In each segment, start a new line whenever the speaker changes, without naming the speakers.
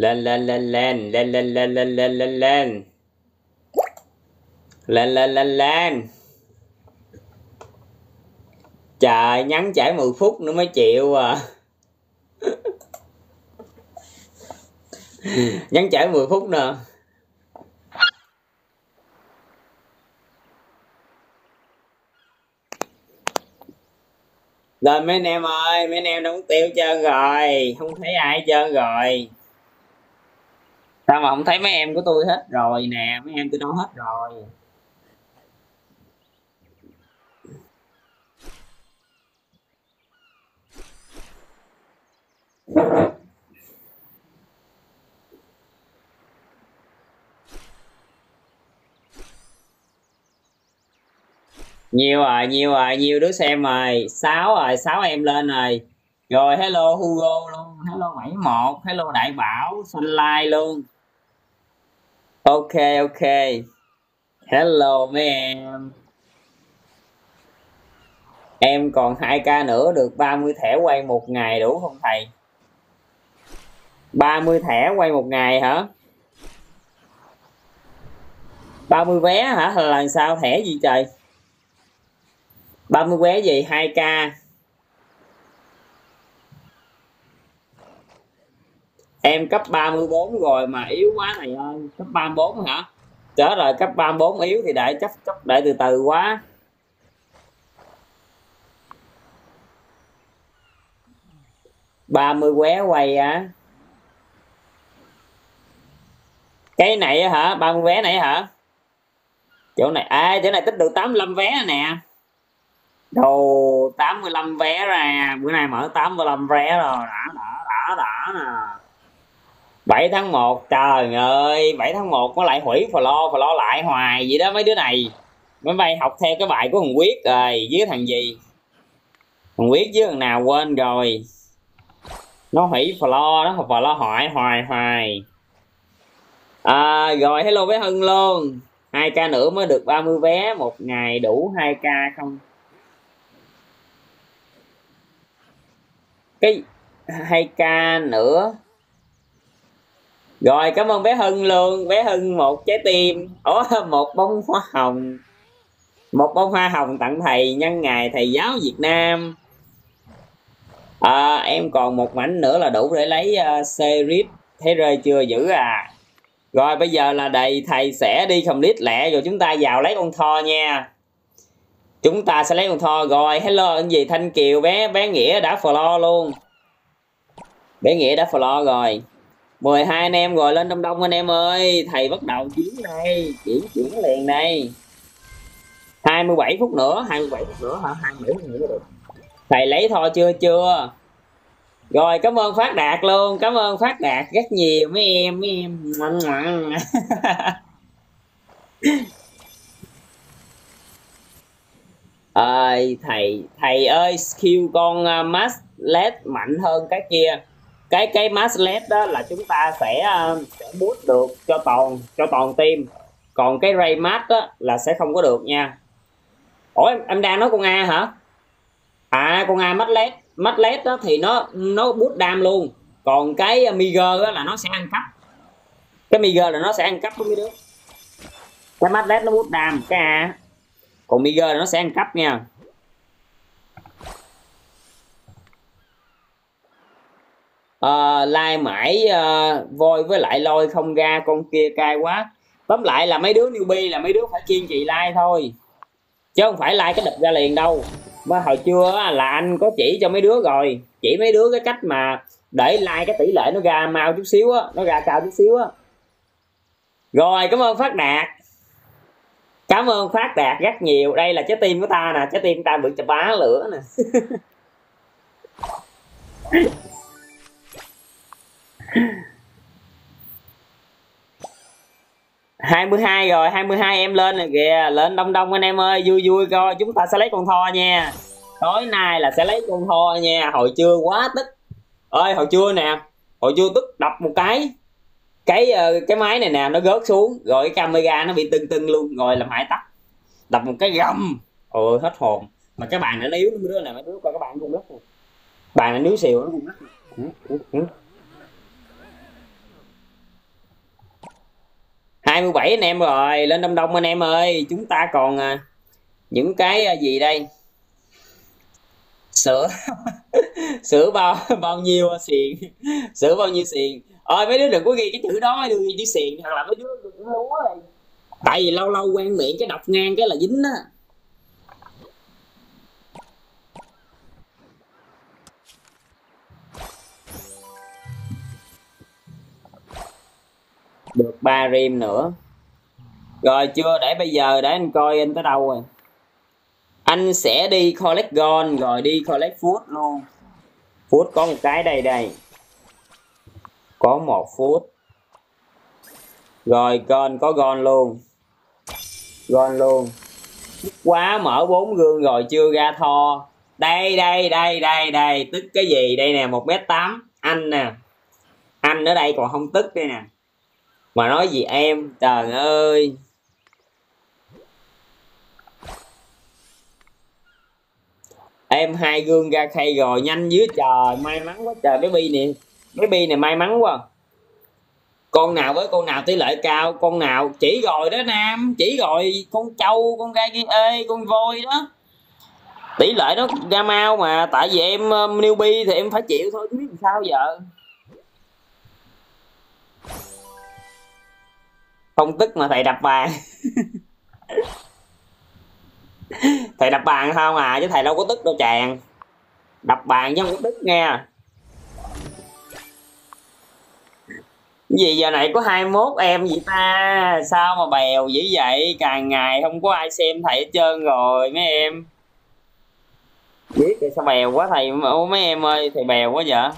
lên lên lên lên. Lên lên lên lên lên lên lên. Lên lên lên lên. Trời nhắn trễ 10 phút nữa mới chịu à. Nhắn trễ 10 phút nữa. Rồi mấy anh em ơi mấy anh em đóng tiêu trơn rồi. Không thấy ai hết trơn rồi sao mà không thấy mấy em của tôi hết? Rồi nè mấy em tôi đâu hết rồi. Nhiều rồi nhiều rồi nhiều đứa xem rồi. Sáu rồi sáu em lên rồi. Rồi hello Hugo luôn. Hello 71 hello Đại Bảo like luôn ok ok. Hello mấy em em còn 2k nữa, được 30 thẻ quay một ngày đủ không thầy? 30 thẻ quay một ngày hả? 30 vé hả? Là sao? Thẻ gì trời? 30 vé gì? 2k em cấp 34 rồi mà yếu quá này ơi cấp 34 hả? Trở lại cấp 34 yếu thì đại chấp chấp đại từ từ quá. ba mươi qué quay á. Cái này hả? ba mươi vé này hả? Chỗ này à chỗ này tích được 85 vé nè. Đồ 85 vé ra. Bữa nay mở 85 vé rồi, đã đã đã đã nè. 7 tháng 1 trời ơi 7 tháng 1 nó lại hủy follow follow lại hoài vậy đó mấy đứa này. Mấy bay học theo cái bài của thằng quyết rồi với thằng gì? Thằng quyết với thằng nào quên rồi. Nó hủy follow nó học follow hoại hoài hoài. À, rồi hello bé hưng luôn. 2k nữa mới được 30 vé một ngày đủ 2 k không? Cái 2 k nữa rồi cảm ơn bé hưng luôn. Bé hưng một trái tim. Ủa một bông hoa hồng. Một bông hoa hồng tặng thầy nhân ngày thầy giáo việt nam. À, em còn một mảnh nữa là đủ để lấy à, uh, series thấy rơi chưa giữ à? Rồi bây giờ là đầy thầy sẽ đi complete lẹ rồi chúng ta vào lấy con thò nha. Chúng ta sẽ lấy con thò rồi hello anh gì? Thanh kiều bé bé nghĩa đã follow luôn. Bé nghĩa đã follow rồi. 12 anh em rồi lên đông đông anh em ơi. Thầy bắt đầu chuyến này chuyển chuyển liền đây 27 phút nữa 27 phút nữa hả? 27 phút nữa được. Thầy lấy thôi chưa chưa? Rồi cảm ơn phát đạt luôn cảm ơn phát đạt rất nhiều mấy em mấy em. Ơi thầy thầy ơi skill con à, uh, mass led mạnh hơn cái kia cái cái maslet led đó là chúng ta sẽ, ờ, sẽ boost được cho toàn cho toàn team. Còn cái ray mask đó là sẽ không có được nha. Ủa em, em đang nói con a hả? À con a mắt led. Mắt led đó thì nó nó bút đam luôn. Còn cái ờ, miger đó là nó sẽ ăn cắp. Cái miger là nó sẽ ăn cắp với mấy đứa cái mắt led nó bút đam cái a. Còn miger là nó sẽ ăn cắp nha. Ờ, uh, like mãi uh, voi với lại lôi không ra con kia cay quá. Tóm lại là mấy đứa newbie là mấy đứa phải kiên trì like thôi chứ không phải like cái đập ra liền đâu. Mà hồi chưa là anh có chỉ cho mấy đứa rồi chỉ mấy đứa cái cách mà để like cái tỷ lệ nó ra mau chút xíu á nó ra cao chút xíu á. Rồi cảm ơn phát đạt. Cảm ơn phát đạt rất nhiều. Đây là trái tim của ta nè trái tim ta bị chà bá lửa nè. 22 rồi 22 em lên rồi kìa. Lên đông đông anh em ơi, vui vui coi. Chúng ta sẽ lấy con tho nha. Tối nay là sẽ lấy con tho nha. Hồi trưa quá tức. Ơi, hồi trưa nè. Hồi trưa tức đập một cái. Cái ờ, cái máy này nè, nó gớt xuống. Rồi cái camera nó bị tưng tưng luôn. Rồi làm hại tắt. Đập một cái gầm. Ôi, hết hồn. Mà cái bàn nó yếu mấy đứa này, mấy đứa coi các bạn cũng đất bàn nó níu xìu, nó cũng rất ừ, ừ, ừ. 27 anh em rồi lên đông đông anh em ơi. Chúng ta còn à, những cái à, gì đây? Sữa. Sữa bao bao nhiêu à, xiền? Sữa bao nhiêu xiền? Ơi mấy đứa đừng có ghi cái chữ đó, đừng ghi chữ xiền. Hoặc là mấy đứa đừng có lúa rồi tại vì lâu lâu quen miệng cái đọc ngang cái là dính á. Được ba rim nữa. Rồi chưa? Để bây giờ để anh coi anh tới đâu rồi. Anh sẽ đi collect gold rồi đi collect food luôn. Food có một cái đây đây. Có một phút rồi con có gon luôn. Gon luôn. Quá mở bốn gương rồi chưa ra tho. Đây đây đây đây đây. Tức cái gì? Đây nè, một mét tám. Anh nè. Anh ở đây còn không tức đây nè mà nói gì em, trời ơi. Em hai gương ra khay rồi, nhanh dưới trời, may mắn quá trời. Bé bi nè, bé bi này may mắn quá. Con nào với con nào, tỷ lệ cao, con nào chỉ rồi đó nam, chỉ rồi con trâu con gai kia ê, con voi đó. Tỷ lệ nó ra mau mà, tại vì em um, newbie thì em phải chịu thôi, chứ biết làm sao giờ. Không tức mà thầy đập bàn. Thầy đập bàn không à chứ thầy đâu có tức đâu chàng. Đập bàn chứ không có tức nghe. Gì giờ này có 21 em vậy ta? Sao mà bèo dữ vậy? Càng ngày không có ai xem thầy hết trơn rồi mấy em. Biết sao bèo quá thầy. Ủa, mấy em ơi thầy bèo quá vậy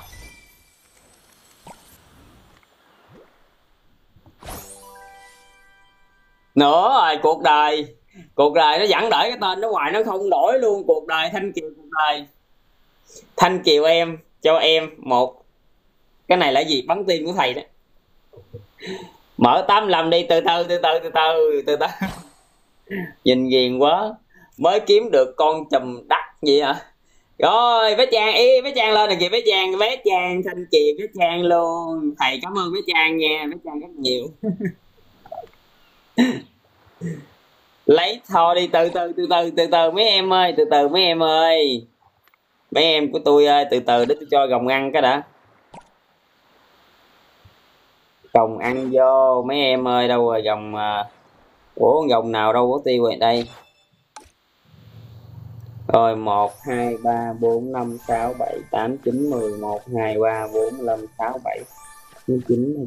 nữa rồi, cuộc đời. Cuộc đời nó vẫn đổi cái tên nó ngoài, nó không đổi luôn cuộc đời thanh kiều, cuộc đời. Thanh kiều em, cho em một. Cái này là gì? Bắn tim của thầy đó. Mở 85 đi, từ từ từ từ từ từ từ từ. Nhìn ghiền quá. Mới kiếm được con chùm đắt gì hả? Rồi bé chàng, y bé chàng lên này kìa bé chàng bé chàng, thanh kiều bé chàng luôn. Thầy cảm ơn bé chàng nha bé chàng rất nhiều. lấy thôi đi từ từ từ từ từ từ mấy em ơi từ từ mấy em ơi. Mấy em của tôi ơi từ từ để tôi cho gồng ăn cái đã. Gồng ăn vô mấy em ơi đâu rồi gồng à, ủa gồng nào đâu có tiêu rồi đây. Rồi 1 2 3 4 5 6 7 8 9 10 1 2 3 4 5 6 7 9 10,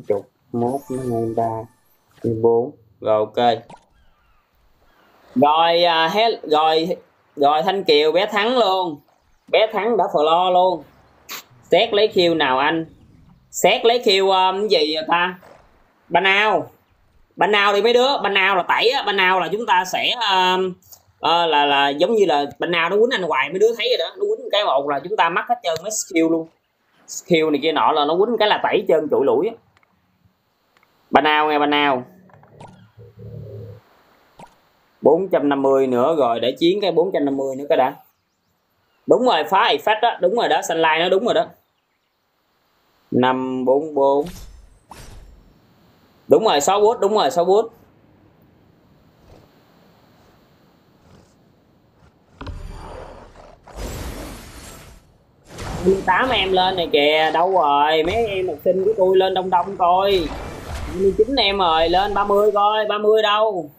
11, 12, 13, 14 rồi ok. Rồi à, uh, hết rồi rồi thanh kiều bé thắng luôn. Bé thắng đã lo luôn. Xét lấy khiêu nào anh? Xét lấy khiêu um, gì vậy ta? Ban nào ban nào đi mấy đứa ban nào là tẩy á. Ban nào là chúng ta sẽ um, uh, là là giống như là ban nào nó quýnh anh hoài mấy đứa thấy rồi đó. Nó quýnh cái một là chúng ta mắc hết trơn mấy skill luôn. Skill này kia nọ là nó quýnh cái là tẩy trơn trụi lũi á. Ban nào nghe ban nào 450 nữa rồi, để chiến cái 450 nữa cái đã. Đúng rồi, phá effect đó, đúng rồi đó xanh lai nó đúng rồi đó. 544 đúng rồi 6 bút đúng rồi 6 bút tám em lên này kìa, đâu rồi, mấy em học sinh của tôi lên đông đông coi. 29 em rồi, lên 30 coi 30 đâu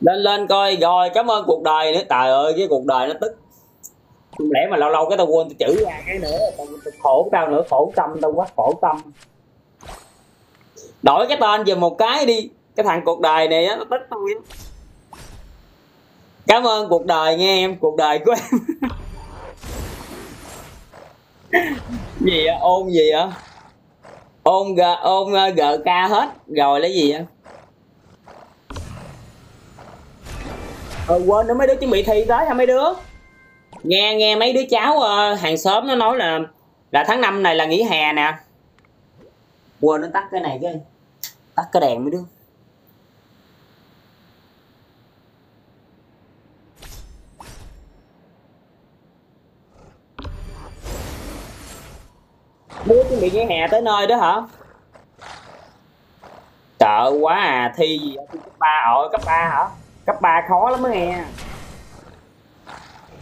lên lên coi rồi cảm ơn cuộc đời nữa. Trời ơi cái cuộc đời nó tức. Không lẽ mà lâu lâu cái tao quên tao chữ ra cái nữa. Tao, tao khổ tao nữa khổ tâm tao quá khổ tâm. Đổi cái tên về một cái đi. Cái thằng cuộc đời này á nó tức tôi cảm ơn cuộc đời nghe em cuộc đời của em. Gì á ôn gì á? Ôn g ôn ờ, gk hết. Rồi lấy gì á? Ờ quên nữa mấy đứa chuẩn bị thi tới hả mấy đứa? Nghe nghe mấy đứa cháu uh, hàng xóm nó nói là là tháng 5 này là nghỉ hè nè. Quên nó tắt cái này cái. Tắt cái đèn mấy đứa. Đứa chuẩn bị nghỉ hè tới nơi đó hả? Sợ quá à thi gì thi cấp ba ở cấp 3 hả cấp 3 khó lắm đó nghe.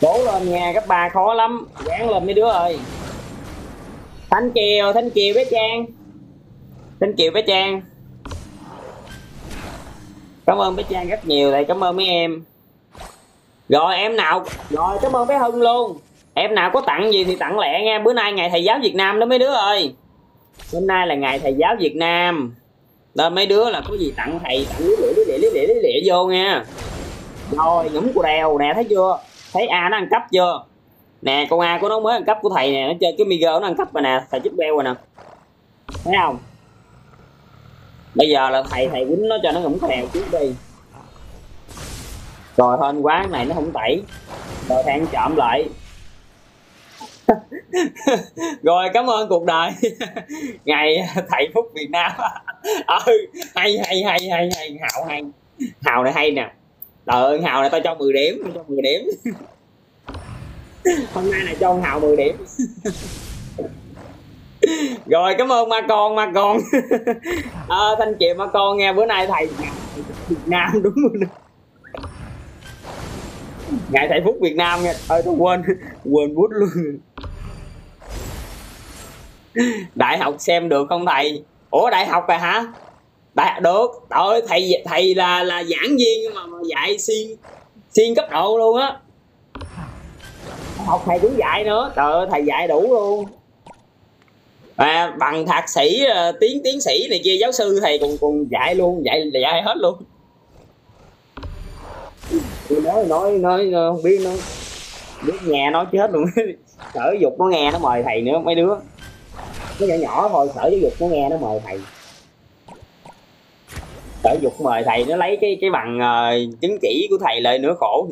Cố lên nha cấp 3 khó lắm. Gán lên mấy đứa ơi. Thanh kiều thanh kiều bé trang. Thanh kiều bé trang. Cảm ơn bé trang rất nhiều đây cảm ơn mấy em. Rồi, em nào? Rồi, cảm ơn bé hưng luôn. Em nào có tặng gì thì tặng lẹ nha. Bữa nay ngày thầy giáo việt nam đó mấy đứa ơi. Hôm nay là ngày thầy giáo việt nam. Nên mấy đứa là có gì tặng thầy, tặng đứa nữa đứa lý lịa lý lịa vô nha. Rồi, nhúng của đèo nè, thấy chưa? Thấy a nó ăn cắp chưa? Nè, con a của nó mới ăn cắp của thầy nè, nó chơi cái migo nó ăn cắp rồi nè, thầy chích beo rồi nè. Thấy không? Bây giờ là thầy thầy quýnh nó cho nó ngủm kèo trước đi. Rồi, hên quá này nó không tẩy. Rồi thang chậm lại. rồi cảm ơn cuộc đời. Ngày thầy phúc việt nam. Ừ hay hay hay hay hay. Hào hay. Hào này hay nè. Trời ơi hào này tao cho 10 điểm tao cho 10 điểm. Hôm nay này cho hào 10 điểm. Rồi cảm ơn ma con ma con. À, thanh chị ma con nghe bữa nay thầy việt nam đúng rồi ngày thầy phúc việt nam nha. Ơi tôi quên quên bút luôn. Đại học xem được không thầy? Ủa đại học rồi hả? Đại được. Trời thầy thầy là là giảng viên mà, mà dạy xuyên xuyên cấp độ luôn á. Học thầy cũng dạy nữa. Trời ơi thầy dạy đủ luôn. À, bằng thạc sĩ ờ, tiến tiến sĩ này kia giáo sư thầy còn còn dạy luôn dạy dạy hết luôn tôi nói nói nói không biết nó biết nghe nói chết luôn. Sở dục nó nghe nó mời thầy nữa mấy đứa. Nó nhỏ nhỏ thôi sở giáo dục nó nghe nó mời thầy. Sở dục mời thầy nó lấy cái cái bằng uh, chứng chỉ của thầy lại nữa khổ.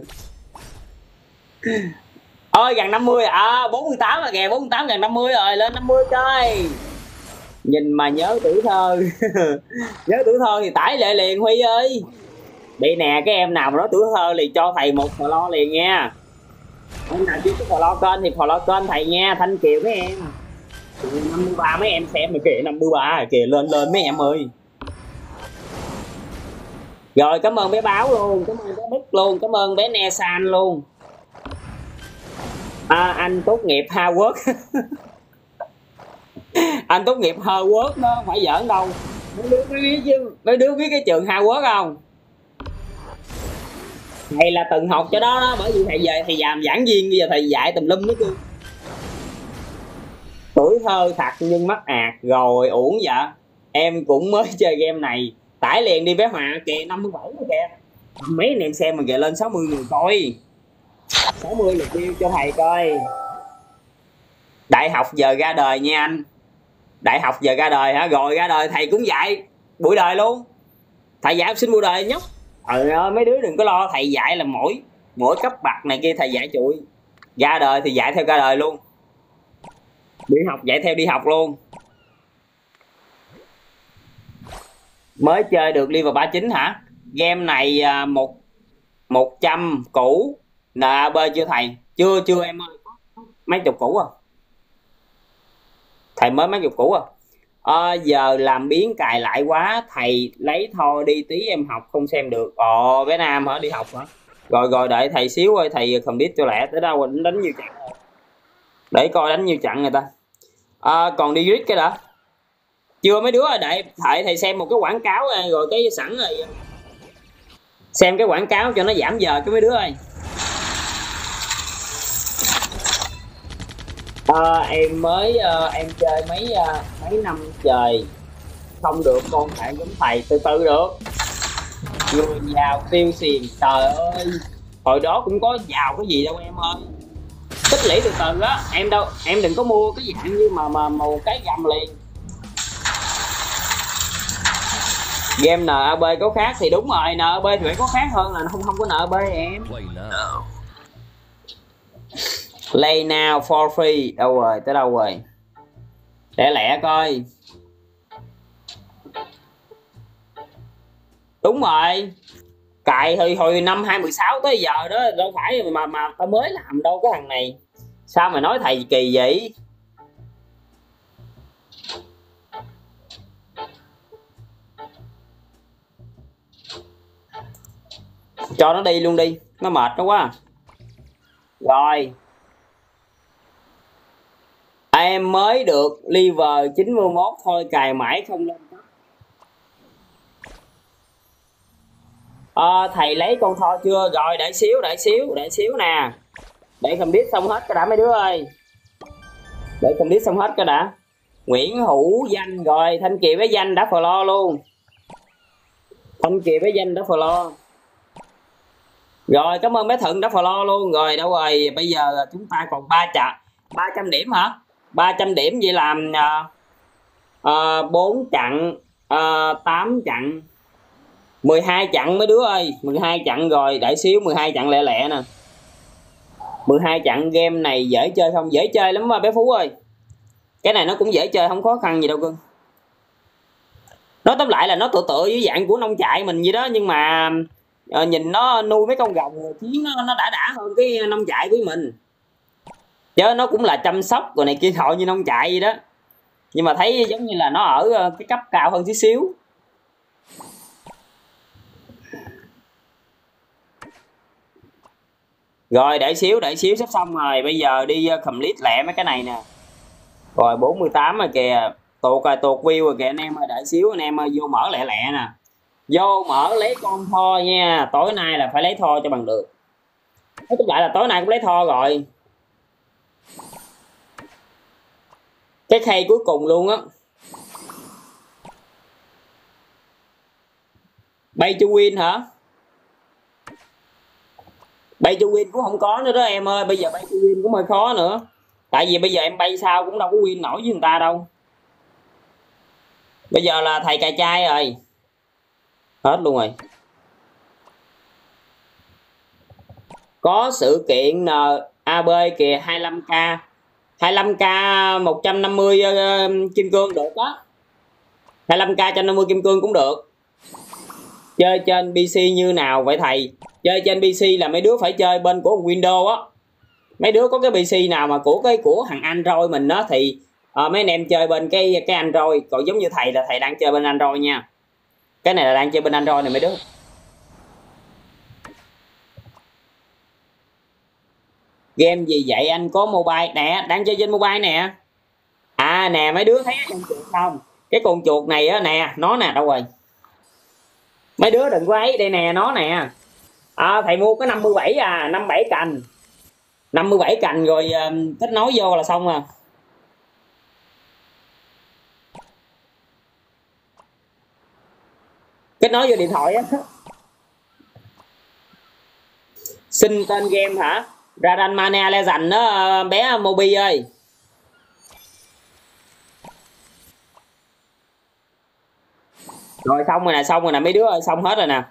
Ơi gần 50 à 48 là kìa 48 gần 50 rồi lên 50 chơi. Nhìn mà nhớ tuổi thơ. Nhớ tuổi thơ thì tải lệ liền huy ơi đây nè cái em nào mà nói tuổi thơ thì cho thầy một lo liền nha. Em nào chưa có lo kênh thì lo kênh thầy nha thanh kiều mấy em. 53 mấy em xem rồi kìa 53 kìa lên lên mấy em ơi. Rồi cảm ơn bé báo luôn cảm ơn bé bích luôn cảm ơn bé ne san luôn. À, anh tốt nghiệp Harvard. Anh tốt nghiệp Harvard đó phải giỡn đâu. Mấy đứa biết chứ? Mấy đứa biết cái trường Harvard không? Thầy là từng học cho đó đó, bởi vì thầy về thầy làm giảng viên, bây giờ thầy dạy tùm lum nữa chứ tuổi thơ thật nhưng mắc ạt, rồi uổng dạ. Em cũng mới chơi game này, tải liền đi bé hòa, kìa 57 rồi kìa. Mấy anh em xem mà kìa, lên 60 người coi. 60 lượt view cho thầy coi. Đại học giờ ra đời nha anh. Đại học giờ ra đời hả? Rồi ra đời thầy cũng dạy. Buổi đời luôn. Thầy dạy học sinh buổi đời nhóc. Ờ, ừ ơi mấy đứa đừng có lo thầy dạy là mỗi mỗi cấp bậc này kia thầy dạy chuỗi ra đời thì dạy theo ra đời luôn. Đi học dạy theo đi học luôn. Mới chơi được level 39 hả? Game này à, một một trăm cũ NAB chưa thầy? Chưa chưa em ơi. Mấy chục cũ à? Thầy mới mấy chục cũ à? À, giờ làm biến cài lại quá thầy lấy thôi đi tí em học không xem được. Ồ bé nam hả? Đi học hả? Rồi rồi đợi thầy xíu ơi thầy không biết cho lẹ tới đâu đánh đánh nhiều trận để coi đánh nhiều trận người ta. À, còn đi viết cái đã chưa mấy đứa đợi thầy thầy xem một cái quảng cáo rồi cái sẵn rồi. Xem cái quảng cáo cho nó giảm giờ cho mấy đứa ơi. À, em mới uh, em chơi mấy uh, mấy năm trời. Không được con phải giống thầy từ từ được. Người giàu tiêu xiền trời ơi. Hồi đó cũng có giàu cái gì đâu em ơi. Tích lũy từ từ á. Em đâu em đừng có mua cái dạng như mà mà một cái gầm liền. Game NAB có khác thì đúng rồi NAB thì phải có khác hơn là không không có NAB em Play now for free. Đâu rồi, tới đâu rồi? Để lẻ coi. Đúng rồi. Cài hồi hồi năm 2016 tới giờ đó, đâu phải mà mà tao mới làm đâu cái thằng này. Sao mà nói thầy kỳ vậy? Cho nó đi luôn đi, nó mệt nó quá. Rồi em mới được liver 91 thôi cài mãi không lên à, thầy lấy con tho chưa? Rồi để xíu để xíu để xíu nè. Để không biết xong hết cái đã mấy đứa ơi. Để không biết xong hết cái đã. Nguyễn Hữu Danh rồi Thanh Kiệt với Danh đã follow luôn. Thanh Kiệt với Danh đã follow. Rồi cảm ơn bé Thuận đã follow luôn. Rồi đâu rồi? Bây giờ chúng ta còn ba chặt 300 điểm hả? 300 điểm vậy làm uh, uh, 4 chặn uh, 8 chặn 12 chặn mấy đứa ơi 12 chặn rồi để xíu 12 chặn lẹ lẹ nè. 12 chặn game này dễ chơi không? Dễ chơi lắm mà bé Phú ơi. Cái này nó cũng dễ chơi không khó khăn gì đâu cưng. Nói tóm lại là nó tựa tựa với dạng của nông trại mình vậy đó nhưng mà uh, nhìn nó nuôi mấy con rồng chiến nó, nó đã đã hơn cái nông trại của mình chứ nó cũng là chăm sóc rồi này kia thọ như nông chạy gì đó. Nhưng mà thấy giống như là nó ở ờ, cái cấp cao hơn tí xíu. Rồi đợi xíu đợi xíu sắp xong rồi. Bây giờ đi ờ, complete lẹ mấy cái này nè. Rồi 48 rồi kìa. Tuột rồi tuột view rồi kìa. Anh em ơi đợi xíu anh em ơi vô mở lẹ lẹ nè. Vô mở lấy con tho nha. Tối nay là phải lấy tho cho bằng được. Nói chung lại là tối nay cũng lấy tho rồi. Cái khay cuối cùng luôn á. Bay to win hả? Bay to win cũng không có nữa đó em ơi, bây giờ bay to win cũng hơi khó nữa. Tại vì bây giờ em bay sao cũng đâu có win nổi với người ta đâu. Bây giờ là thầy cà chai rồi. Hết luôn rồi. Có sự kiện NAB kìa 25k 25k 150 uh, kim cương được đó. 25k 150 kim cương cũng được. Chơi trên PC như nào vậy thầy? Chơi trên PC là mấy đứa phải chơi bên của Windows á. Mấy đứa có cái PC nào mà của cái của thằng Android mình đó thì uh, mấy anh em chơi bên cái cái Android. Còn giống như thầy là thầy đang chơi bên Android nha. Cái này là đang chơi bên android này mấy đứa. Game gì vậy? Anh có mobile nè đang chơi trên mobile nè. À nè mấy đứa thấy con chuột không? Cái con chuột này á nè nó nè đâu rồi? Mấy đứa đừng có ấy đây nè nó nè. À, thầy mua có 57 à 57 cành. 57 cành rồi uh, kết nối vô là xong à. Kết nối vô điện thoại á. Xin tên game hả? Radan Mania Legend đó, bé Mobi ơi. Rồi xong rồi nè, xong rồi nè, mấy đứa ơi, xong hết rồi nè.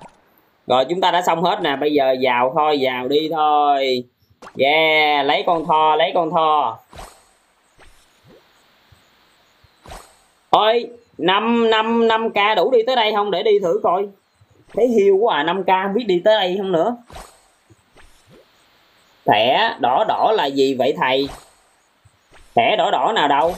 Rồi chúng ta đã xong hết nè, bây giờ vào thôi, vào đi thôi. Yeah, lấy con thò lấy con thò ôi 5 5 5k đủ đi tới đây không? Để đi thử coi. Thấy hiu quá à 5k không biết đi tới đây không nữa thẻ đỏ đỏ là gì vậy thầy? Thẻ đỏ đỏ nào đâu?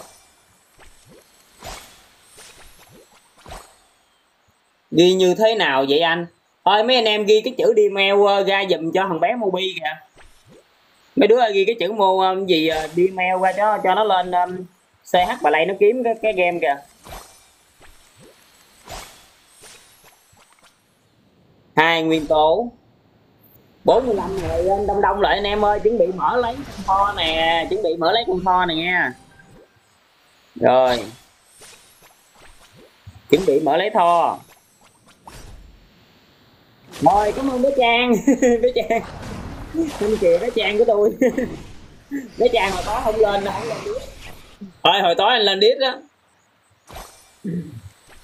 Ghi như thế nào vậy anh? Ơi mấy anh em ghi cái chữ đi mail ờ, ra dùm cho thằng bé mobi kìa. Mấy đứa ghi cái chữ mô ờ, gì ờ, đi mail ra cho cho nó lên um, ch bà lay nó kiếm cái, cái game kìa. Hai nguyên tố. 45 người lên, đông đông lại, anh em ơi, chuẩn bị mở lấy con kho nè, chuẩn bị mở lấy con kho này nha. Rồi. Chuẩn bị mở lấy tho. Rồi, cảm ơn bé trang. Bé trang. Anh kìa bé trang của tôi. Bé trang hồi tối không lên không lên thôi, hồi tối anh lên đít đó.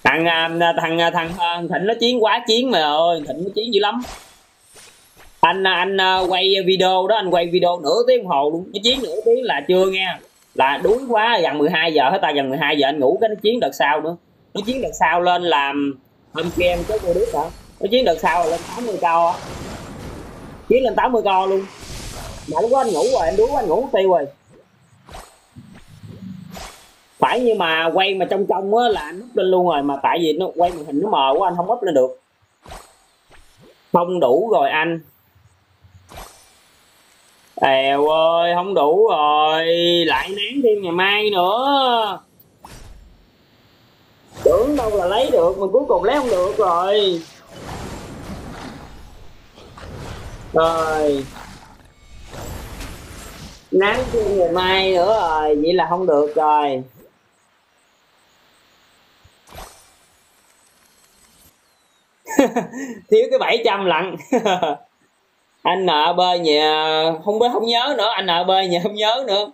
Thằng à, thằng à, thằng à, thằng thịnh nó chiến quá, chiến mà ơi thịnh nó chiến dữ lắm anh anh ờ, quay video đó, anh quay video nửa tiếng hồ luôn, cái chiến nửa tiếng là chưa nghe. Là đuối quá gần 12 giờ hết ta gần 12 giờ anh ngủ cái nó chiến đợt sau nữa. Nó chiến đợt sau lên làm hôm kia em có cô biết hả? Nó chiến đợt sau là lên 80 co chiến lên 80 co luôn. Mà lúc đó anh ngủ rồi anh đuối quá, anh ngủ tiêu rồi. Phải nhưng mà quay mà trong trong á là anh úp lên luôn rồi, mà tại vì nó quay màn hình nó mờ quá, anh không úp lên được. Không đủ rồi anh èo ơi, không đủ rồi. Lại nán thêm ngày mai nữa. Tưởng đâu là lấy được, mà cuối cùng lấy không được rồi. Rồi. Nắng thêm ngày mai nữa rồi, vậy là không được rồi. Thiếu cái 700 lận. anh nợ bê nhà, không biết, không nhớ nữa, anh nợ bê nhà không nhớ nữa.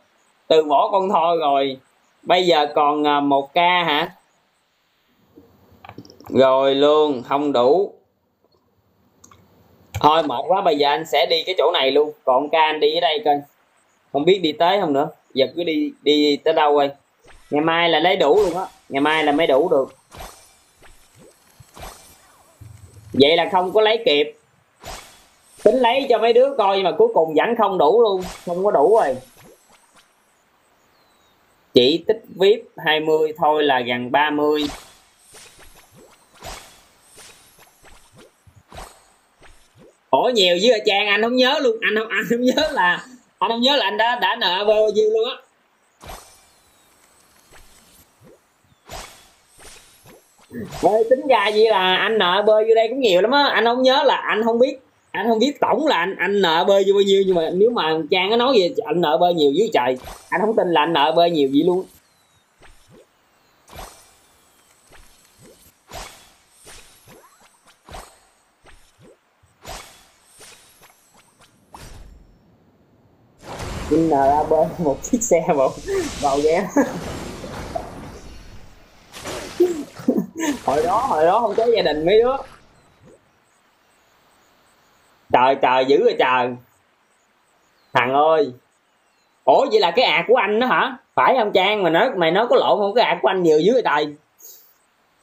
Từ bỏ con thôi rồi. Bây giờ còn à, một ca hả? Rồi luôn, không đủ. Thôi, mệt quá, bây giờ anh sẽ đi cái chỗ này luôn. Còn ca anh đi ở đây coi. Không biết đi tới không nữa. Giờ cứ đi đi tới đâu rồi? Ngày mai là lấy đủ luôn á. Ngày mai là mới đủ được. Vậy là không có lấy kịp tính lấy cho mấy đứa coi mà cuối cùng vẫn không đủ luôn không có đủ rồi. Chỉ tích vip 20 thôi là gần 30 Ủa nhiều với Trang anh không nhớ luôn anh không anh không nhớ là anh không nhớ là anh đã đã nợ bao nhiêu luôn á. Ê, tính ra gì là anh nợ bơi vô đây cũng nhiều lắm á anh không nhớ là anh không biết anh không biết, tổng là anh anh nợ bơi vô bao nhiêu, nhưng mà nếu mà trang nó nói gì anh nợ bơi nhiều dưới trời. Anh không tin là anh nợ bơi nhiều gì luôn. Anh nợ bơi một chiếc xe vào vào ghé. Hồi đó hồi đó không có gia đình mấy đứa trời trời dữ rồi trời. Thằng ơi. Ủa vậy là cái ạc của anh đó hả? Phải không trang? Mà nói mày nói có lộn không? Cái ạc của anh nhiều dữ rồi trời.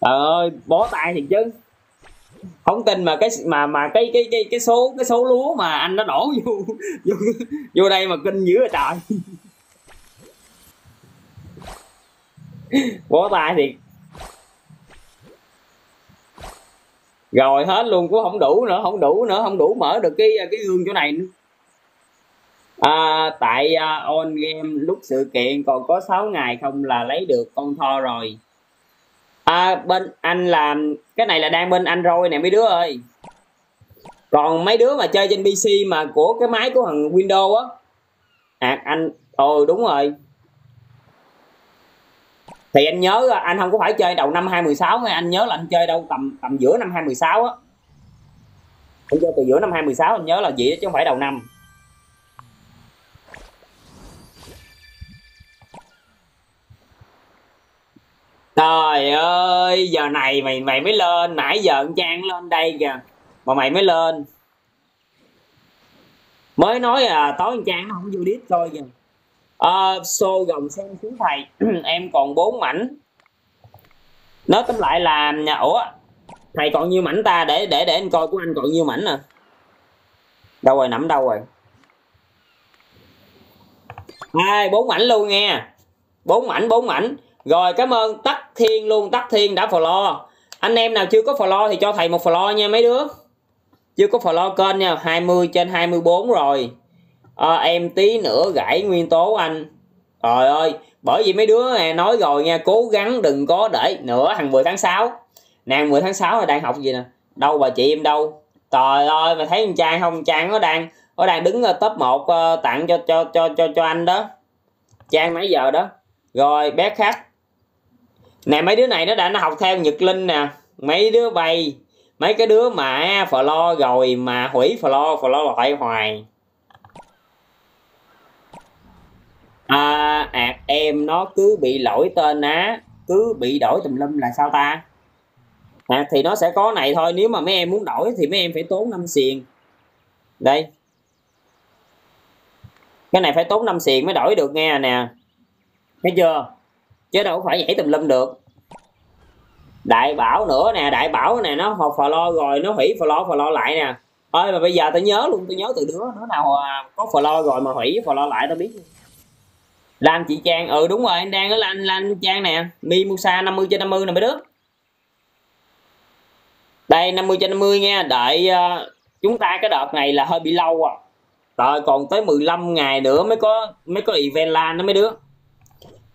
Trời ơi bó tay thì chứ. Không tin mà cái mà mà cái cái cái cái số cái số lúa mà anh nó đổ vô vô, vô đây mà kinh dữ rồi trời. Bó tay thiệt. Rồi hết luôn cũng không đủ nữa không đủ nữa không đủ mở được cái cái gương chỗ này nữa. À, tại à, uh, on game lúc sự kiện còn có 6 ngày không là lấy được con tho rồi. À, bên anh làm cái này là đang bên android nè mấy đứa ơi. Còn mấy đứa mà chơi trên pc mà của cái máy của thằng windows á. À anh ồ đúng rồi thì anh nhớ, anh không có phải chơi đầu năm 2016 nghe anh nhớ là anh chơi đâu, tầm tầm giữa năm 2016 á. Anh chơi từ giữa năm 2016 anh nhớ là vậy chứ không phải đầu năm. Trời ơi, giờ này mày mày mới lên, nãy giờ anh trang lên đây kìa, mà mày mới lên. Mới nói là tối anh trang nó không vô đít thôi kìa uh, xô gồng xem xuống thầy. Em còn bốn mảnh. Nói tóm lại là ủa thầy còn nhiêu mảnh ta? Để để để anh coi của anh còn nhiêu mảnh nè. Đâu rồi nằm đâu rồi? Hai bốn mảnh luôn nghe bốn mảnh bốn mảnh. Rồi cảm ơn tắc thiên luôn. Tắc thiên đã follow. Anh em nào chưa có follow thì cho thầy một follow nha mấy đứa. Chưa có follow kênh nha. 20 trên 24 rồi à, em tí nữa gãy nguyên tố anh. Trời ơi bởi vì mấy đứa này nói rồi nha cố gắng đừng có để nữa thằng 10 tháng 6 nàng 10 tháng 6 là đang học gì nè? Đâu bà chị em đâu? Trời ơi mà thấy con trang không trang nó đang nó đang đứng ờ, top 1 uh, ờ, tặng cho cho cho cho cho anh đó. Trang mấy giờ đó. Rồi bé khách nè mấy đứa này nó đã nó học theo nhật linh nè. Mấy đứa bay. Mấy cái đứa mà à, lo rồi mà hủy lo lo loại hoài. À, à em nó cứ bị lỗi tên á cứ bị đổi tùm lum là sao ta? À, thì nó sẽ có này thôi nếu mà mấy em muốn đổi thì mấy em phải tốn năm xiền. Đây. Cái này phải tốn năm xiền mới đổi được nghe nè. Thấy chưa? Chứ đâu phải nhảy tùm lum được. Đại bảo nữa nè đại bảo nè nó hộp follow rồi nó hủy follow follow lại nè. Ơi mà bây giờ tôi nhớ luôn tôi nhớ từ đứa đứa nào à, có có follow rồi mà hủy follow lại tao biết Lan chị Trang ừ đúng rồi anh đang ở Lan Lan Trang nè. Mimosa 50 trên 50 nè mấy đứa đây 50 trên 50 nha. Đợi uh, chúng ta cái đợt này là hơi bị lâu à. Rồi còn tới 15 ngày nữa mới có mới có event lan đó mấy đứa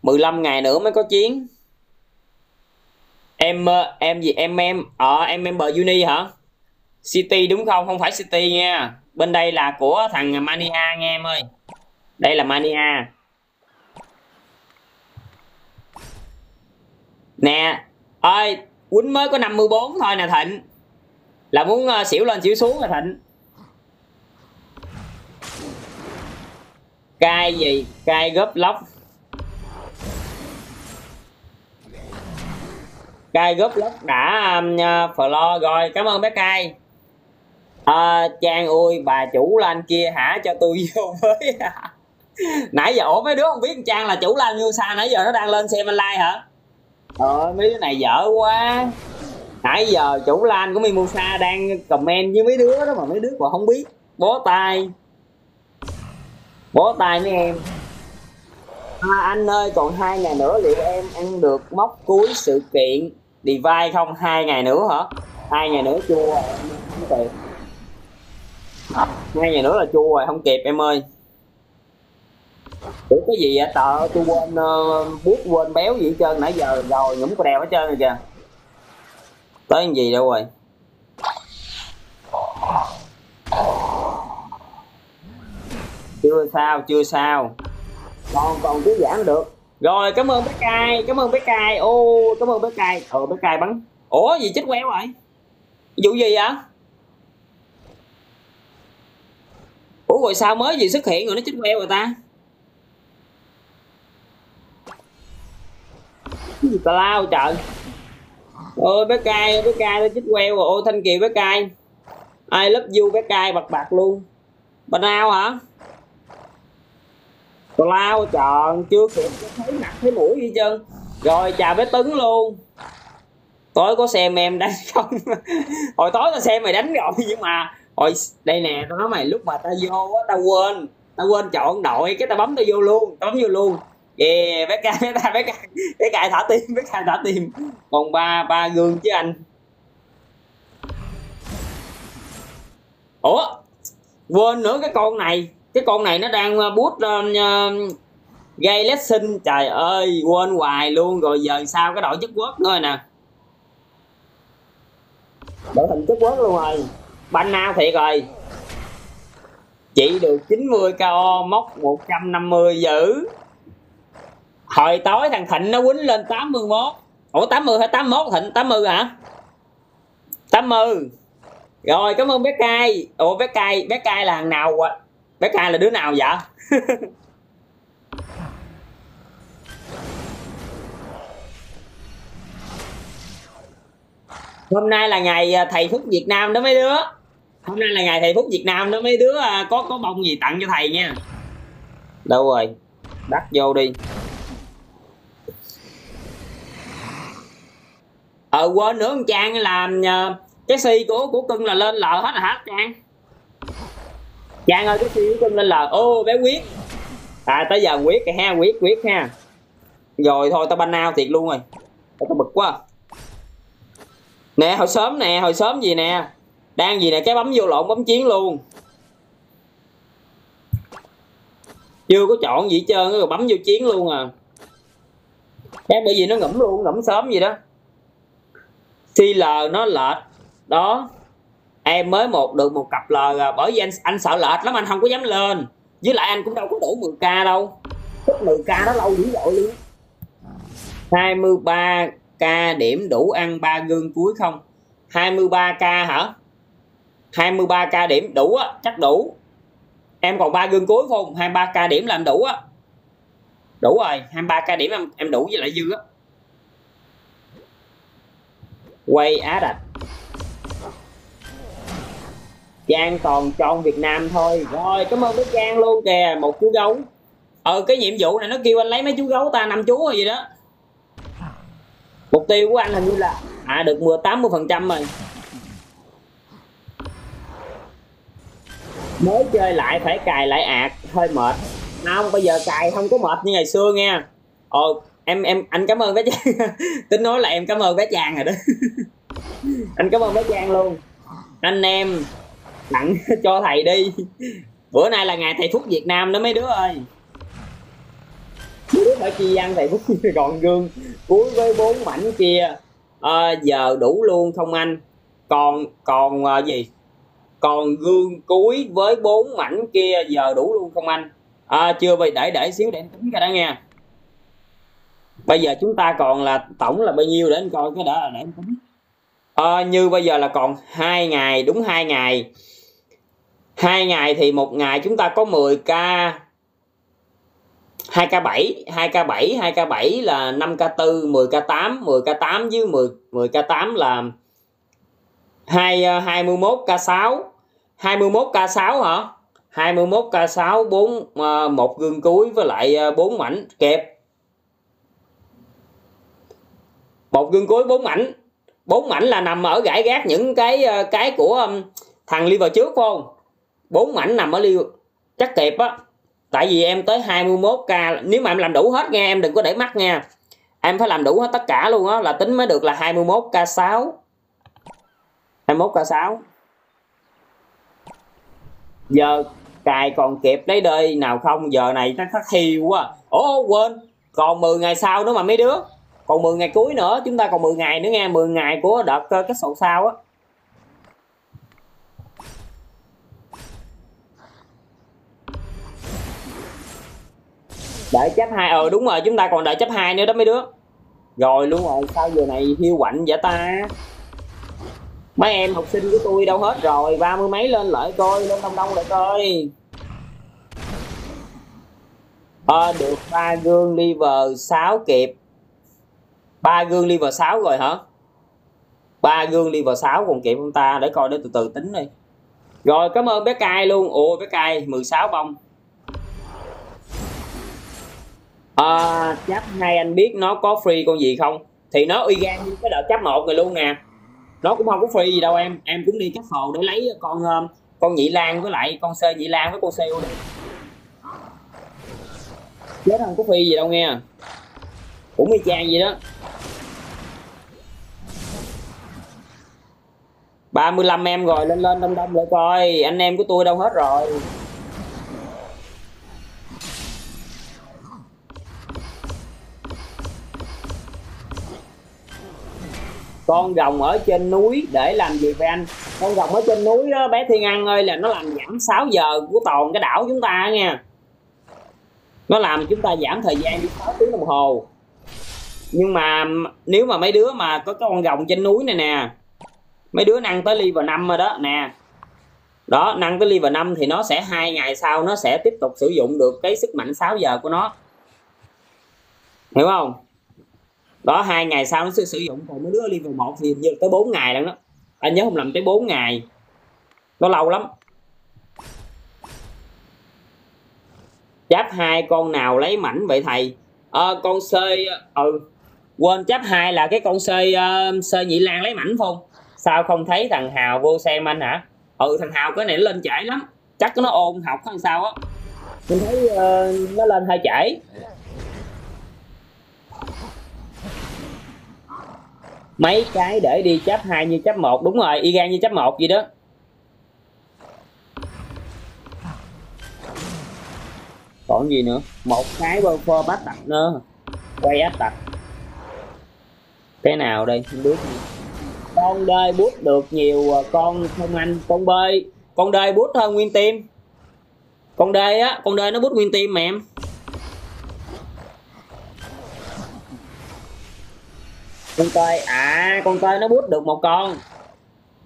15 ngày nữa mới có chiến em ờ, em gì? Em em ở em em bờ uni hả? City đúng không? Không phải city nha. Bên đây là của thằng mania nghe em ơi. Đây là mania. Nè ơi quýnh mới có 54 thôi nè thịnh. Là muốn uh, xỉu lên xỉu xuống nè thịnh. Cai gì? Cai gấp lóc. Cai gấp lóc đã uh, ờ, floor rồi. Cảm ơn bé cai. À, trang ơi bà chủ lan kia hả? Cho tôi vô với. Nãy giờ ủa mấy đứa không biết trang là chủ lan như sao nãy giờ nó đang lên xem online hả? Ờ mấy đứa này dở quá. Nãy giờ chủ lan của mimosa đang comment với mấy đứa đó mà mấy đứa còn không biết. Bó tay. Bó tay mấy em. À, anh ơi còn hai ngày nữa liệu em ăn được móc cuối sự kiện divide không? Hai ngày nữa hả? Hai ngày nữa chua không kịp. Hai ngày nữa là chua rồi không kịp em ơi. Ủa cái gì vậy? Tờ tôi quên uh, bút quên béo gì hết trơn. Nãy giờ rồi nhúng có đèo hết trơn rồi kìa. Tới cái gì đâu rồi? Chưa sao chưa sao. Còn còn cứ giảng được. Rồi cảm ơn bé cai cảm ơn bé cai. Ô cảm ơn bé cai. Ờ bé cai bắn. Ủa gì chết queo rồi vụ gì vậy? Ủa rồi sao mới gì xuất hiện rồi nó chết queo rồi ta? Gì tào lao trời? Ôi bé cai bé cai nó chích queo rồi. Ôi thanh kiều bé cai. Ai lớp du bé cai bạc bạc luôn. Bà nào hả? Tào lao chọn chưa kịp thấy mặt thấy mũi gì chân, rồi chào bé tấn luôn. Tối có xem em đánh không? Hồi tối tao xem mày đánh rồi nhưng mà hồi đây nè tao nói mày lúc mà tao vô á tao quên. Tao quên chọn đội cái tao bấm tao vô luôn tao bấm vô luôn yeah bé ca, bé ca, bé ca, bé ca thả tim bé ca thả tim. Còn ba ba gương chứ anh. Ủa quên nữa cái con này. Cái con này nó đang ờ, bút uh, ờ, gây lesson. Trời ơi quên hoài luôn rồi giờ sao cái đội chất quốc nữa rồi nè. Đội thành chất quốc luôn rồi. Banh nào thiệt rồi. Chỉ được 90 ko móc 150 giữ hồi tối thằng thịnh nó quýnh lên 81 ủa 80 hay 81 thịnh? 80 hả? 80 rồi, cảm ơn bé cai. Ủa, bé cai bé cai là thằng nào à? bé cai là đứa nào vậy? Hôm nay là ngày à, thầy phúc việt nam đó mấy đứa. Hôm nay là ngày thầy phúc việt nam đó mấy đứa à, có có bông gì tặng cho thầy nha. Đâu rồi? Đắt vô đi. Ờ quên nữa, con trang làm ờ, cái si của của cưng là lên lờ hết rồi hả trang. Trang ơi, cái si của cưng lên lờ ô, bé quyết. À tới giờ quyết kìa ha, quyết quyết ha. Rồi thôi, tao banh ao thiệt luôn rồi. Tao bực quá. Nè, hồi sớm nè, hồi sớm gì nè. Đang gì nè, cái bấm vô lộn, bấm chiến luôn. Chưa có chọn gì hết trơn rồi bấm vô chiến luôn à. Cái bởi vì nó ngẫm luôn, ngẫm sớm gì đó khi l nó lệch. Đó. Em mới một được một cặp L à, bởi vì anh anh sợ lệch lắm anh không có dám lên. Với lại anh cũng đâu có đủ 10k đâu. Thích 10k đó lâu dữ dội luôn. 23k điểm đủ ăn ba gương cuối không? 23k hả? 23k điểm đủ á chắc đủ. Em còn ba gương cuối không? 23k điểm làm đủ á. Đủ rồi 23k điểm em em đủ với lại dư á quay á đạch giang còn chọn Việt Nam thôi. Rồi, cảm ơn Đức Giang luôn kìa, Một chú gấu. Ờ cái nhiệm vụ này nó kêu anh lấy mấy chú gấu ta, năm chú rồi gì đó. Mục tiêu của anh hình như là À được 10 80% rồi. Mới chơi lại phải cài lại ạt Hơi mệt. Không, bây giờ cài không có mệt như ngày xưa nha. Ờ em em anh cảm ơn bé chàng tính nói là em cảm ơn bé trang rồi đó. Anh cảm ơn bé trang luôn. Anh em tặng cho thầy đi. Bữa nay là ngày thầy thuốc việt nam đó mấy đứa ơi. Mấy đứa phải chi ăn thầy thuốc còn gương cuối với bốn mảnh kia. À, giờ đủ luôn không anh? Còn còn à, gì? Còn gương cuối với bốn mảnh kia giờ đủ luôn không anh? À, chưa vậy để để xíu để tính cái đó nghe bây giờ chúng ta còn là tổng là bao nhiêu để anh coi cái đó là để anh tính à, như bây giờ là còn hai ngày đúng hai ngày. Hai ngày thì một ngày chúng ta có 10 k 2k7 2k7 2k7 là 5k4 10k8 10k8 với 10 10k8 là 2 21k6 21k6 hả? 21k6 4 ờ, một gương cuối với lại ờ, 4 mảnh kẹp. Một gương cuối, bốn mảnh. Bốn mảnh là nằm ở gãi gác những cái ờ, cái của thằng liver trước không? Bốn mảnh nằm ở liver. Chắc kịp á. Tại vì em tới 21k nếu mà em làm đủ hết nghe em đừng có để mắt nha. Em phải làm đủ hết tất cả luôn á, là tính mới được là 21k6 21k6 giờ cài còn kịp lấy đời nào không? Giờ này nó khắc hiu quá. Ố quên. Còn 10 ngày sau nữa mà mấy đứa còn 10 ngày cuối nữa chúng ta còn 10 ngày nữa nghe 10 ngày của đợt ờ, cái sổ sau á. Đợi chấp hai ờ đúng rồi chúng ta còn đợi chấp hai nữa đó mấy đứa. Rồi luôn rồi sao giờ này hiu quạnh vậy ta? Mấy em học sinh của tôi đâu hết rồi ba mươi mấy lên lại coi lên đông đông lại coi. À, được ba gương liver sáu kịp ba gương liver 6 rồi hả? Ba gương liver 6 còn kịp không ta để coi để từ từ tính đi. Rồi cảm ơn bé cai luôn. Ồ bé cai 16 bông. À, chấp hai anh biết nó có free con gì không? Thì nó y gan như cái đợt chấp một người luôn nè. Nó cũng không có free gì đâu em. Em cũng đi chấp hồ để lấy con um, con nhị lan với lại con sơ nhị lan với con siêu chết không có free gì đâu nghe cũng y chang gì đó. 35 em rồi, lên lên, đông đông lại coi. Anh em của tôi đâu hết rồi. Con rồng ở trên núi để làm gì với anh? Con rồng ở trên núi đó, bé thiên an ơi, là nó làm giảm 6 giờ của toàn cái đảo chúng ta nha. Nó làm chúng ta giảm thời gian đi 6 tiếng đồng hồ nhưng mà nếu mà mấy đứa mà có cái con rồng trên núi này nè mấy đứa năng tới ly vào năm rồi đó nè. Đó năng tới ly vào năm thì nó sẽ hai ngày sau nó sẽ tiếp tục sử dụng được cái sức mạnh 6 giờ của nó. Hiểu không? Đó hai ngày sau nó sẽ sử dụng còn mấy đứa level một thì như tới 4 ngày lận đó. Anh nhớ không làm tới 4 ngày. Nó lâu lắm. Giáp hai con nào lấy mảnh vậy thầy? À, con sơi ừ quên chấp hai là cái con sơi uh, sơi nhị lan lấy mảnh không sao không thấy thằng hào vô xem anh hả? Ừ thằng hào cái này nó lên trễ lắm. Chắc nó ôn học hay sao á. Mình thấy uh, nó lên hơi trễ. Mấy cái để đi chấp hai như chấp một. Đúng rồi y gan như chấp một gì đó. Còn gì nữa? Một cái bơ bắt tặc nữa. Quay áp tặc cái nào đây? Không biết. Con đơi bút được nhiều à, con không anh. Con bơi con đơi bút hơn nguyên tim. Con đê á, con đê nó bút nguyên tim mà em. Con tơi à con tơi nó bút được một con.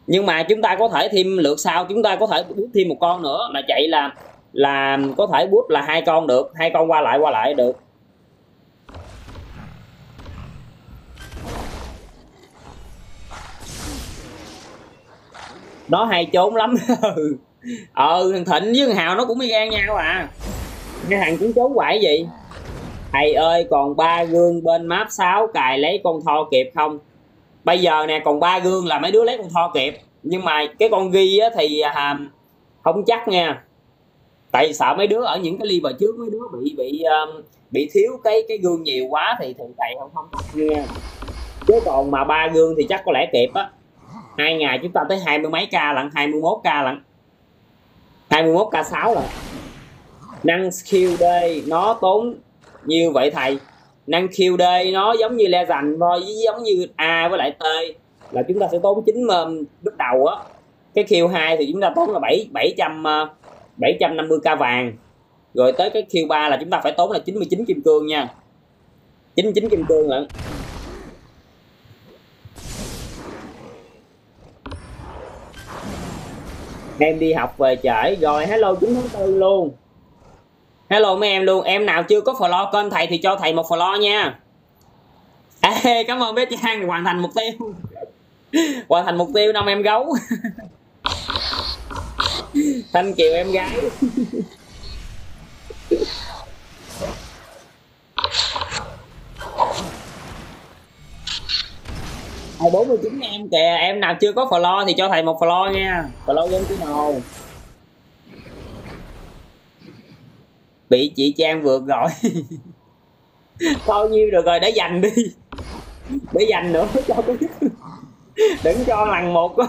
Nhưng mà chúng ta có thể thêm lượt sau, chúng ta có thể bút thêm một con nữa. Mà chạy là là có thể bút là hai con được, hai con qua lại qua lại được. Nó hay trốn lắm. Ừ. Ờ thằng thịnh với thằng hào nó cũng y gan nhau à. Cái thằng cũng trốn hoài vậy. thầy ơi còn ba gương bên map 6 cài lấy con tho kịp không? Bây giờ nè còn ba gương là mấy đứa lấy con tho kịp nhưng mà cái con ghi á, thì à, không chắc nha. Tại sợ mấy đứa ở những cái liver trước mấy đứa bị bị um, bị thiếu cái cái gương nhiều quá thì thường thầy không không chắc nha. Chứ còn mà ba gương thì chắc có lẽ kịp á hai ngày chúng ta tới hai mươi mấy ca lận 21 ca lận. 21 k 6 lận. Năng QD nó tốn như vậy thầy? Năng QD nó giống như le dành thôi giống như A với lại T. Là chúng ta sẽ tốn 9 mâm lúc đầu á. Cái Q2 thì chúng ta tốn là 7 700 750k vàng. Rồi tới cái Q3 là chúng ta phải tốn là 99 kim cương nha. 99 kim cương lận. Em đi học về trễ rồi. Hello 9 tháng 4 luôn. Hello mấy em luôn. Em nào chưa có follow kênh thầy thì cho thầy một follow nha. Ê, cảm ơn bé Trang. Hoàn thành mục tiêu. Hoàn thành mục tiêu năm em gấu. Thanh kiều em gái. Hai bốn mươi chín em kìa, em nào chưa có follow thì cho thầy một follow nha. Follow dân cái nào bị chị trang vượt rồi. Bao nhiêu được rồi, để dành đi. Để dành nữa, cho cái đừng cho lần một.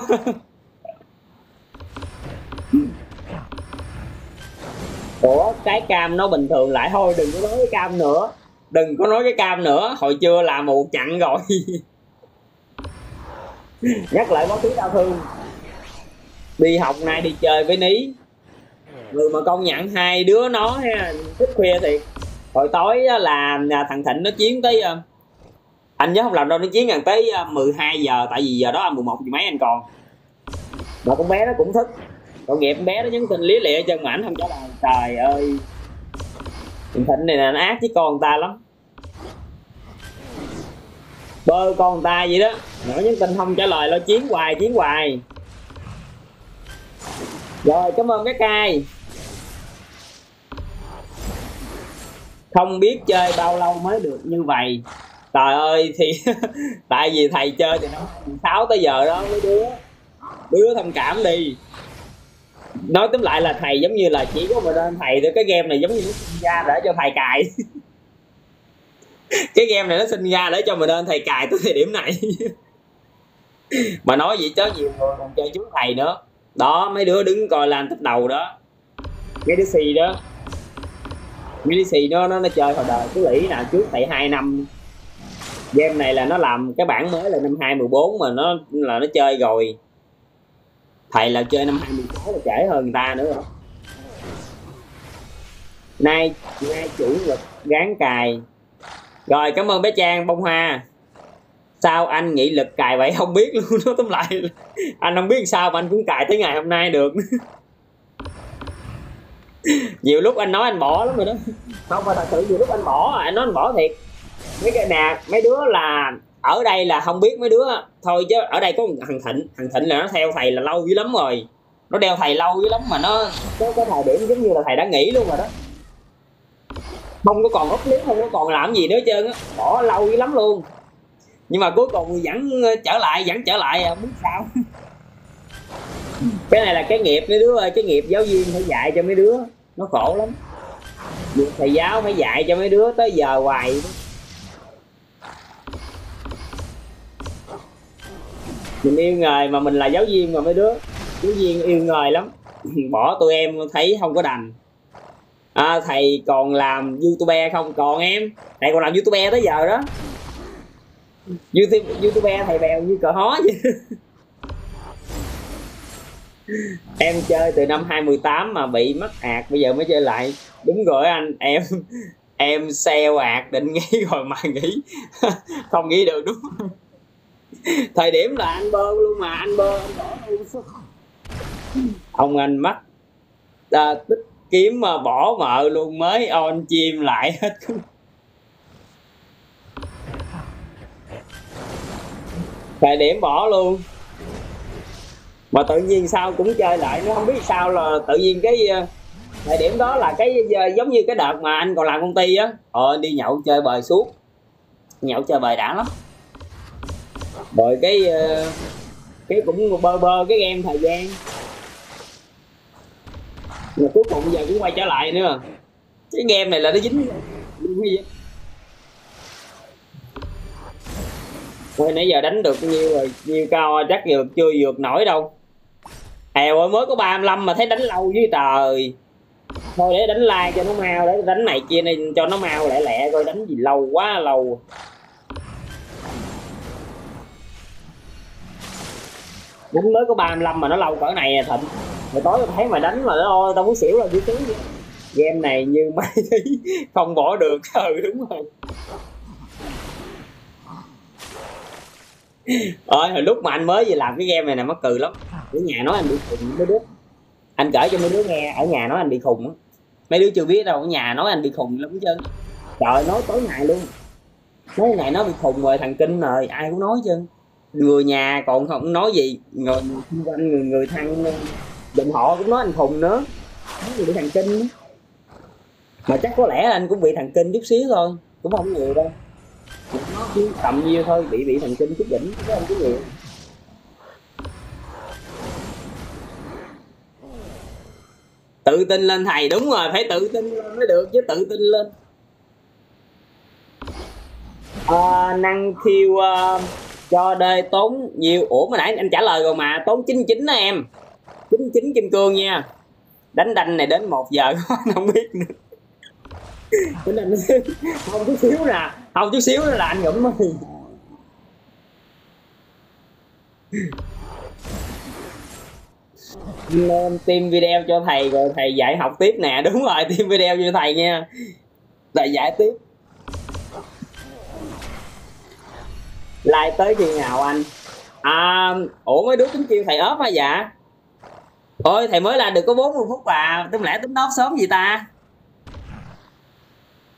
Ủa, cái cam nó bình thường lại thôi, đừng có nói cái cam nữa. Đừng có nói cái cam nữa, hồi chưa làm một chặn rồi. nhắc lại quá thứ đau thương. Đi học nay đi chơi với ní. Người mà công nhận hai đứa nó ha thích khuya thì hồi tối là thằng thịnh nó chiến tới ờ, anh nhớ không làm đâu nó chiến gần tới ờ, 12 giờ, tại vì giờ đó 11 giờ mấy anh còn. Mà con bé nó cũng thức. Tội nghiệp con bé nó nhắn tin lý lịa chân mà ảnh không trả lời. Trời ơi. Thằng thịnh này là nó ác với con ta lắm bơ con ta vậy đó. Nhỏ nhắn tin không trả lời, lo chiến hoài chiến hoài. Rồi, cảm ơn các cai không biết chơi bao lâu mới được như vậy. Trời ơi, thì tại vì thầy chơi thì nó sáu tới giờ đó, mấy đứa đứa thông cảm đi. Nói tóm lại là thầy giống như là chỉ có một đơn thầy thôi, cái game này giống như nó sinh ra để cho thầy cài. cái game này nó sinh ra để cho mình lên thầy cài tới thời điểm này. Mà nói vậy chứ nhiều người còn chơi trước thầy nữa. Đó, mấy đứa đứng coi làm tích đầu đó. Mấy đứa xì đó. Mấy đứa xì nó nó nó chơi hồi đời. Cứ lĩ nào trước thầy hai năm. Game này là nó làm cái bản mới là năm 2014 mà nó là nó chơi rồi. Thầy là chơi năm 2016 là trễ hơn người ta nữa rồi nay nay chủ lực gán cài rồi, cảm ơn bé trang, bông hoa. Sao anh nghị lực cài vậy? Không biết luôn nó tóm lại anh không biết sao mà anh cũng cài tới ngày hôm nay được. Nhiều lúc anh nói anh bỏ lắm rồi đó. Không, mà thật sự nhiều lúc anh bỏ à, anh nói anh bỏ thiệt. Mấy cái nè, mấy đứa là ở đây là không biết mấy đứa. Thôi chứ, ở đây có thằng thịnh. Thằng thịnh là nó theo thầy là lâu dữ lắm rồi. Nó đeo thầy lâu dữ lắm mà nó có cái thời điểm giống như là thầy đã nghỉ luôn rồi đó không có còn ốc lý không? Có còn làm gì nữa trơn á. Bỏ lâu dữ lắm luôn. Nhưng mà cuối cùng vẫn ờ, trở lại, vẫn trở lại à, muốn sao? Cái này là cái nghiệp mấy đứa ơi, cái nghiệp giáo viên phải dạy cho mấy đứa. Nó khổ lắm. Được thầy giáo phải dạy cho mấy đứa tới giờ hoài. Mình yêu nghề mà mình là giáo viên mà mấy đứa, giáo viên yêu nghề lắm. Bỏ tụi em thấy không có đành à, thầy còn làm youtuber không? Còn em? Thầy còn làm youtuber tới giờ đó. Youtube youtuber thầy bèo như cờ hó vậy em chơi từ năm 2018 mà bị mất ạt bây giờ mới chơi lại. Đúng rồi anh em em sale ạt định nghĩ rồi mà nghĩ không nghĩ được đúng thời điểm là anh bơ luôn mà anh bơ anh bỏ luôn ông anh mất à, tích kiếm mà bỏ mợ luôn, mới on chim lại hết. Thời điểm bỏ luôn. Mà tự nhiên sao cũng chơi lại, nó không biết sao là tự nhiên cái ờ, thời điểm đó là cái ờ, giống như cái đợt mà anh còn làm công ty á. Ờ đi nhậu chơi bời suốt. Nhậu chơi bời đã lắm. Rồi cái cái cũng bơ bơ cái game thời gian mà cuối cùng bây giờ cũng quay trở lại nữa. Cái game này là nó dính Thôi nãy giờ đánh được nhiêu rồi, nhiêu cao chắc giờ chưa vượt nổi đâu. Hèo ơi, mới có 35 mà thấy đánh lâu với trời. Thôi để đánh like cho nó mau, để đánh này kia này cho nó mau lẹ lẹ, coi đánh gì lâu quá, lâu. Đánh mới có 35 mà nó lâu cỡ này à thịnh hồi tối thấy mà đánh mà nó tao muốn xỉu là chứ game này như mày thấy không bỏ được. Ừ đúng rồi. Ôi, hồi lúc mà anh mới về làm cái game này nè mắc cười lắm. Ở nhà nói anh bị khùng mấy đứa. Anh kể cho mấy đứa nghe ở nhà nói anh bị khùng mấy đứa chưa biết đâu ở nhà nói anh bị khùng lắm chứ. Trời nói tối ngày luôn. Nói ngày nó bị khùng rồi thằng kinh rồi ai cũng nói chứ. Người nhà còn không nói gì. Người xung quanh người người thân định họ cũng nói anh khùng nữa. Nói gì bị thằng kinh mà chắc có lẽ anh cũng bị thằng kinh chút xíu thôi cũng không nhiều đâu. Nó chứ tầm nhiêu thôi bị bị thần kinh chút đỉnh chứ không có nhiều. Tự tin lên thầy đúng rồi phải tự tin lên mới được chứ tự tin lên. À, năng khiêu uh, cho đê tốn nhiều. Ủa mà nãy anh trả lời rồi mà tốn 99 đó em. 99 kim cương nha. Đánh đanh này đến 1 giờ, không biết nữa. Đánh đanh không chút xíu nè, không chút xíu nữa là anh ngủm rồi nên tìm video cho thầy rồi thầy dạy học tiếp nè. Đúng rồi tìm video cho thầy nha. Thầy dạy tiếp. Like tới khi nào anh? À ủa, mấy đứa tính kêu thầy ốp hả dạ? Ôi, thầy mới làm được có 40 phút à. Tính lẽ tính ốp sớm gì ta?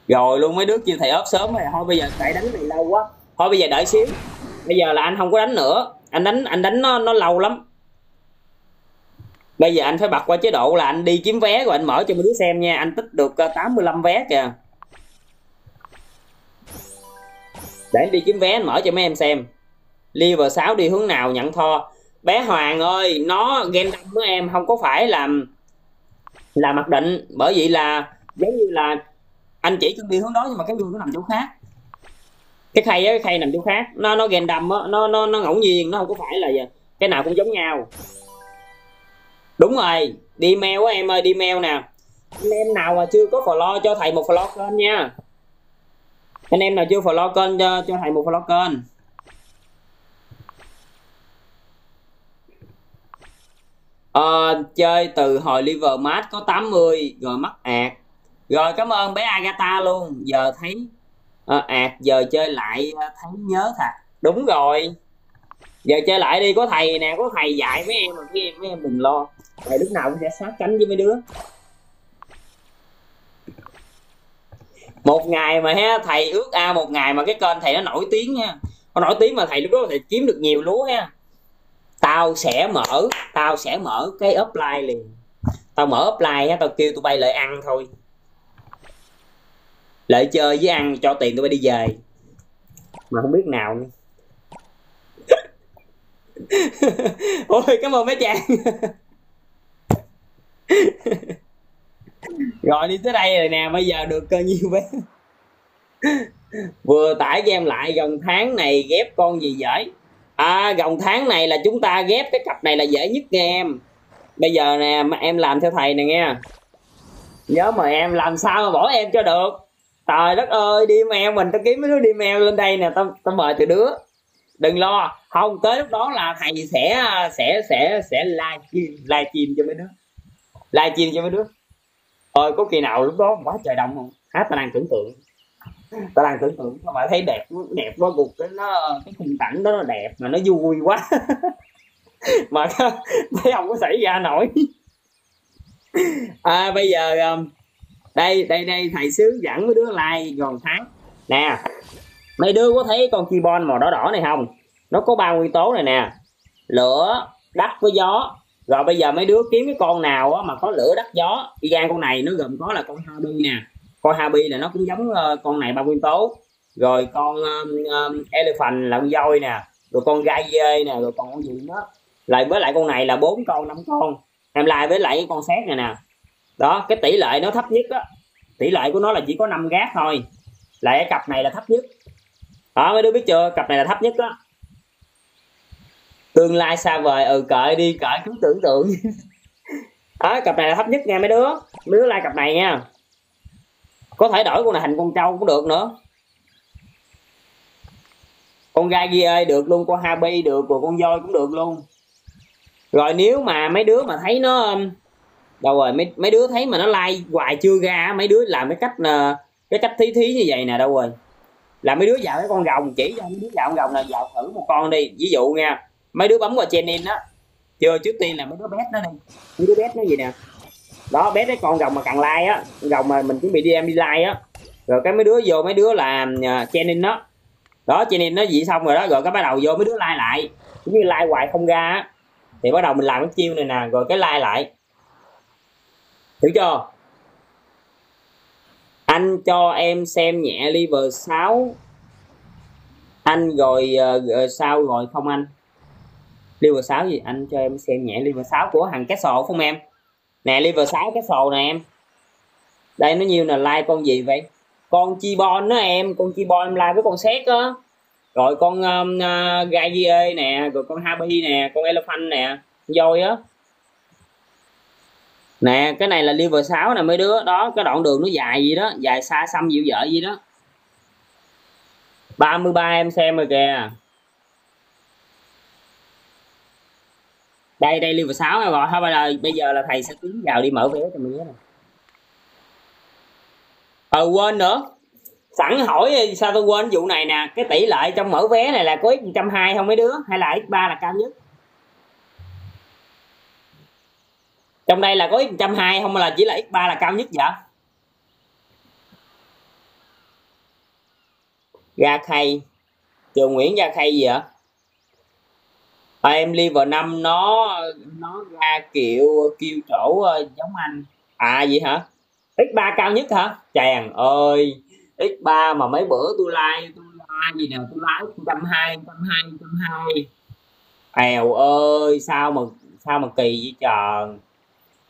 Rồi, luôn mấy đứa kêu thầy ốp sớm rồi. Thôi, bây giờ tại đánh này lâu quá. Thôi, bây giờ đợi xíu. Bây giờ là anh không có đánh nữa. Anh đánh anh đánh nó nó lâu lắm. Bây giờ anh phải bật qua chế độ là anh đi kiếm vé rồi anh mở cho mấy đứa xem nha. Anh tích được ờ, 85 vé kìa. Để anh đi kiếm vé, anh mở cho mấy em xem. Level 6 đi hướng nào nhận tho? Bé Hoàng ơi, nó game tâm với em, không có phải làm là mặc định. Bởi vậy là giống như là anh chỉ chuẩn bị hướng đó nhưng mà cái view nó nằm chỗ khác. Cái khay á, cái khay nằm chỗ khác. Nó nó random á, nó nó nó ngẫu nhiên, nó không có phải là cái nào cũng giống nhau. Đúng rồi, đi mail á em ơi, đi mail nè. Anh em nào mà chưa có follow, cho thầy một follow kênh nha. Anh em nào chưa follow kênh, cho cho thầy một follow kênh. À, chơi từ hồi liver mát có 80 rồi mắc ạt. Rồi cảm ơn bé Agatha luôn. Giờ thấy à, ạt giờ chơi lại ờ, thấy nhớ thật. Đúng rồi. Giờ chơi lại đi có thầy nè có thầy dạy mấy em mà mấy em mấy em đừng lo. Thầy lúc nào cũng sẽ sát cánh với mấy đứa. Một ngày mà ha thầy ước ao một ngày mà cái kênh thầy nó nổi tiếng nha. Nó nổi tiếng mà thầy lúc đó thầy kiếm được nhiều lúa ha tao sẽ mở, tao sẽ mở cái offline liền. Tao mở offline ha tao kêu tụi bay lại ăn thôi. Lại chơi với ăn cho tiền tụi bay đi về. Mà không biết nào nữa. Ôi, cảm ơn mấy chàng. Rồi đi tới đây rồi nè, bây giờ được cơ nhiêu bé. Vừa tải game lại gần tháng này ghép con gì giỏi à gần tháng này là chúng ta ghép cái cặp này là dễ nhất nghe em. Bây giờ nè, mà em làm theo thầy nè nghe nhớ mà em làm sao mà bỏ em cho được. Trời đất ơi, đi mèo mình, tao kiếm mấy đứa đi mèo lên đây nè, tao tao mời từ đứa. Đừng lo, không, tới lúc đó là thầy sẽ sẽ sẽ sẽ live stream live stream cho mấy đứa. Live stream cho mấy đứa. Ơi có kỳ nào lúc đó quá trời đông không? Hát tao đang tưởng tượng tao đang tưởng tượng mà thấy đẹp đẹp quá cục cái nó cái khung cảnh đó nó đẹp mà nó vui quá. Mà thấy không có xảy ra nổi. À bây giờ um, đây đây đây thầy sứ dẫn mấy đứa like gần tháng nè mấy đứa có thấy con keyboard màu đỏ đỏ này không? Nó có ba nguyên tố này nè. Lửa đất với gió. Rồi bây giờ mấy đứa kiếm cái con nào mà có lửa đất gió. Y gan con này nó gồm có là con Harpy nè con Harpy là nó cũng giống uh, con này ba nguyên tố. Rồi con um, um, elephant là con voi nè rồi con gai dê nè rồi còn con gì nữa. Lại với lại con này là bốn con năm con. Em lại với lại con xét này nè. Đó cái tỷ lệ nó thấp nhất á. Tỷ lệ của nó là chỉ có 5 gác thôi. Lại cái cặp này là thấp nhất. Đó mấy đứa biết chưa? Cặp này là thấp nhất đó tương lai xa vời ừ cởi đi cởi cứ tưởng tượng. Đó cặp này là thấp nhất nha mấy đứa. Mấy đứa like cặp này nha có thể đổi con này thành con trâu cũng được nữa. Con gai ghi ơi được luôn, con happy được, rồi con voi cũng được luôn. Rồi nếu mà mấy đứa mà thấy nó um, đâu rồi, mấy mấy đứa thấy mà nó like hoài chưa ra mấy đứa làm cái cách ờ, cái cách thí thí như vậy nè, đâu rồi. Là mấy đứa dạo cái con rồng, chỉ cho mấy đứa dạo con rồng là dạo thử một con đi. Ví dụ nha, mấy đứa bấm vào channel đó chưa, trước tiên là mấy đứa bét nó đi. Mấy đứa bét nó gì nè? Đó bé cái con rồng mà càng like á rồng mà mình chuẩn bị đi em đi like á. Rồi cái mấy đứa vô mấy đứa làm uh, à, chenin đó. Đó training nó dị xong rồi đó rồi cái bắt đầu vô mấy đứa like lại. Cũng như like hoài không ra á. Thì bắt đầu mình làm cái chiêu này nè rồi cái like lại. Hiểu chưa? Anh cho em xem nhẹ liver 6 anh rồi rồi sao rồi không anh? Liver 6 gì? Anh cho em xem nhẹ liver 6 của thằng cái sổ không em? Nè liver 6 cái sồ nè em. Đây nó nhiêu là like con gì vậy? Con chi bon đó em. Con chi bon em like với con xét á. Rồi con um, à, uh, gai nè rồi con happy nè con elephant nè voi á. Nè cái này là liver 6 nè mấy đứa. Đó cái đoạn đường nó dài gì đó dài xa xăm dịu dở gì đó. 33 em xem rồi kìa. Đây đây level 6 nè gọi thôi, bây giờ bây giờ là thầy sẽ tiến vào đi mở vé cho mình nhé. Nè ờ quên nữa. Sẵn hỏi sao tôi quên vụ này nè. Cái tỷ lệ trong mở vé này là có x 120 không mấy đứa? Hay là x 3 là cao nhất? Trong đây là có x 120 không là chỉ là x 3 là cao nhất vậy? Ga khay. Trường Nguyễn Gia Khay gì ạ à, em liver 5 nó nó ra kiểu kêu chỗ ờ, giống anh. À gì hả? X3 cao nhất hả? Chàng ơi x3 mà mấy bữa tôi like tôi like gì nào tôi like 120 120 120 èo ơi sao mà sao mà kỳ vậy trời?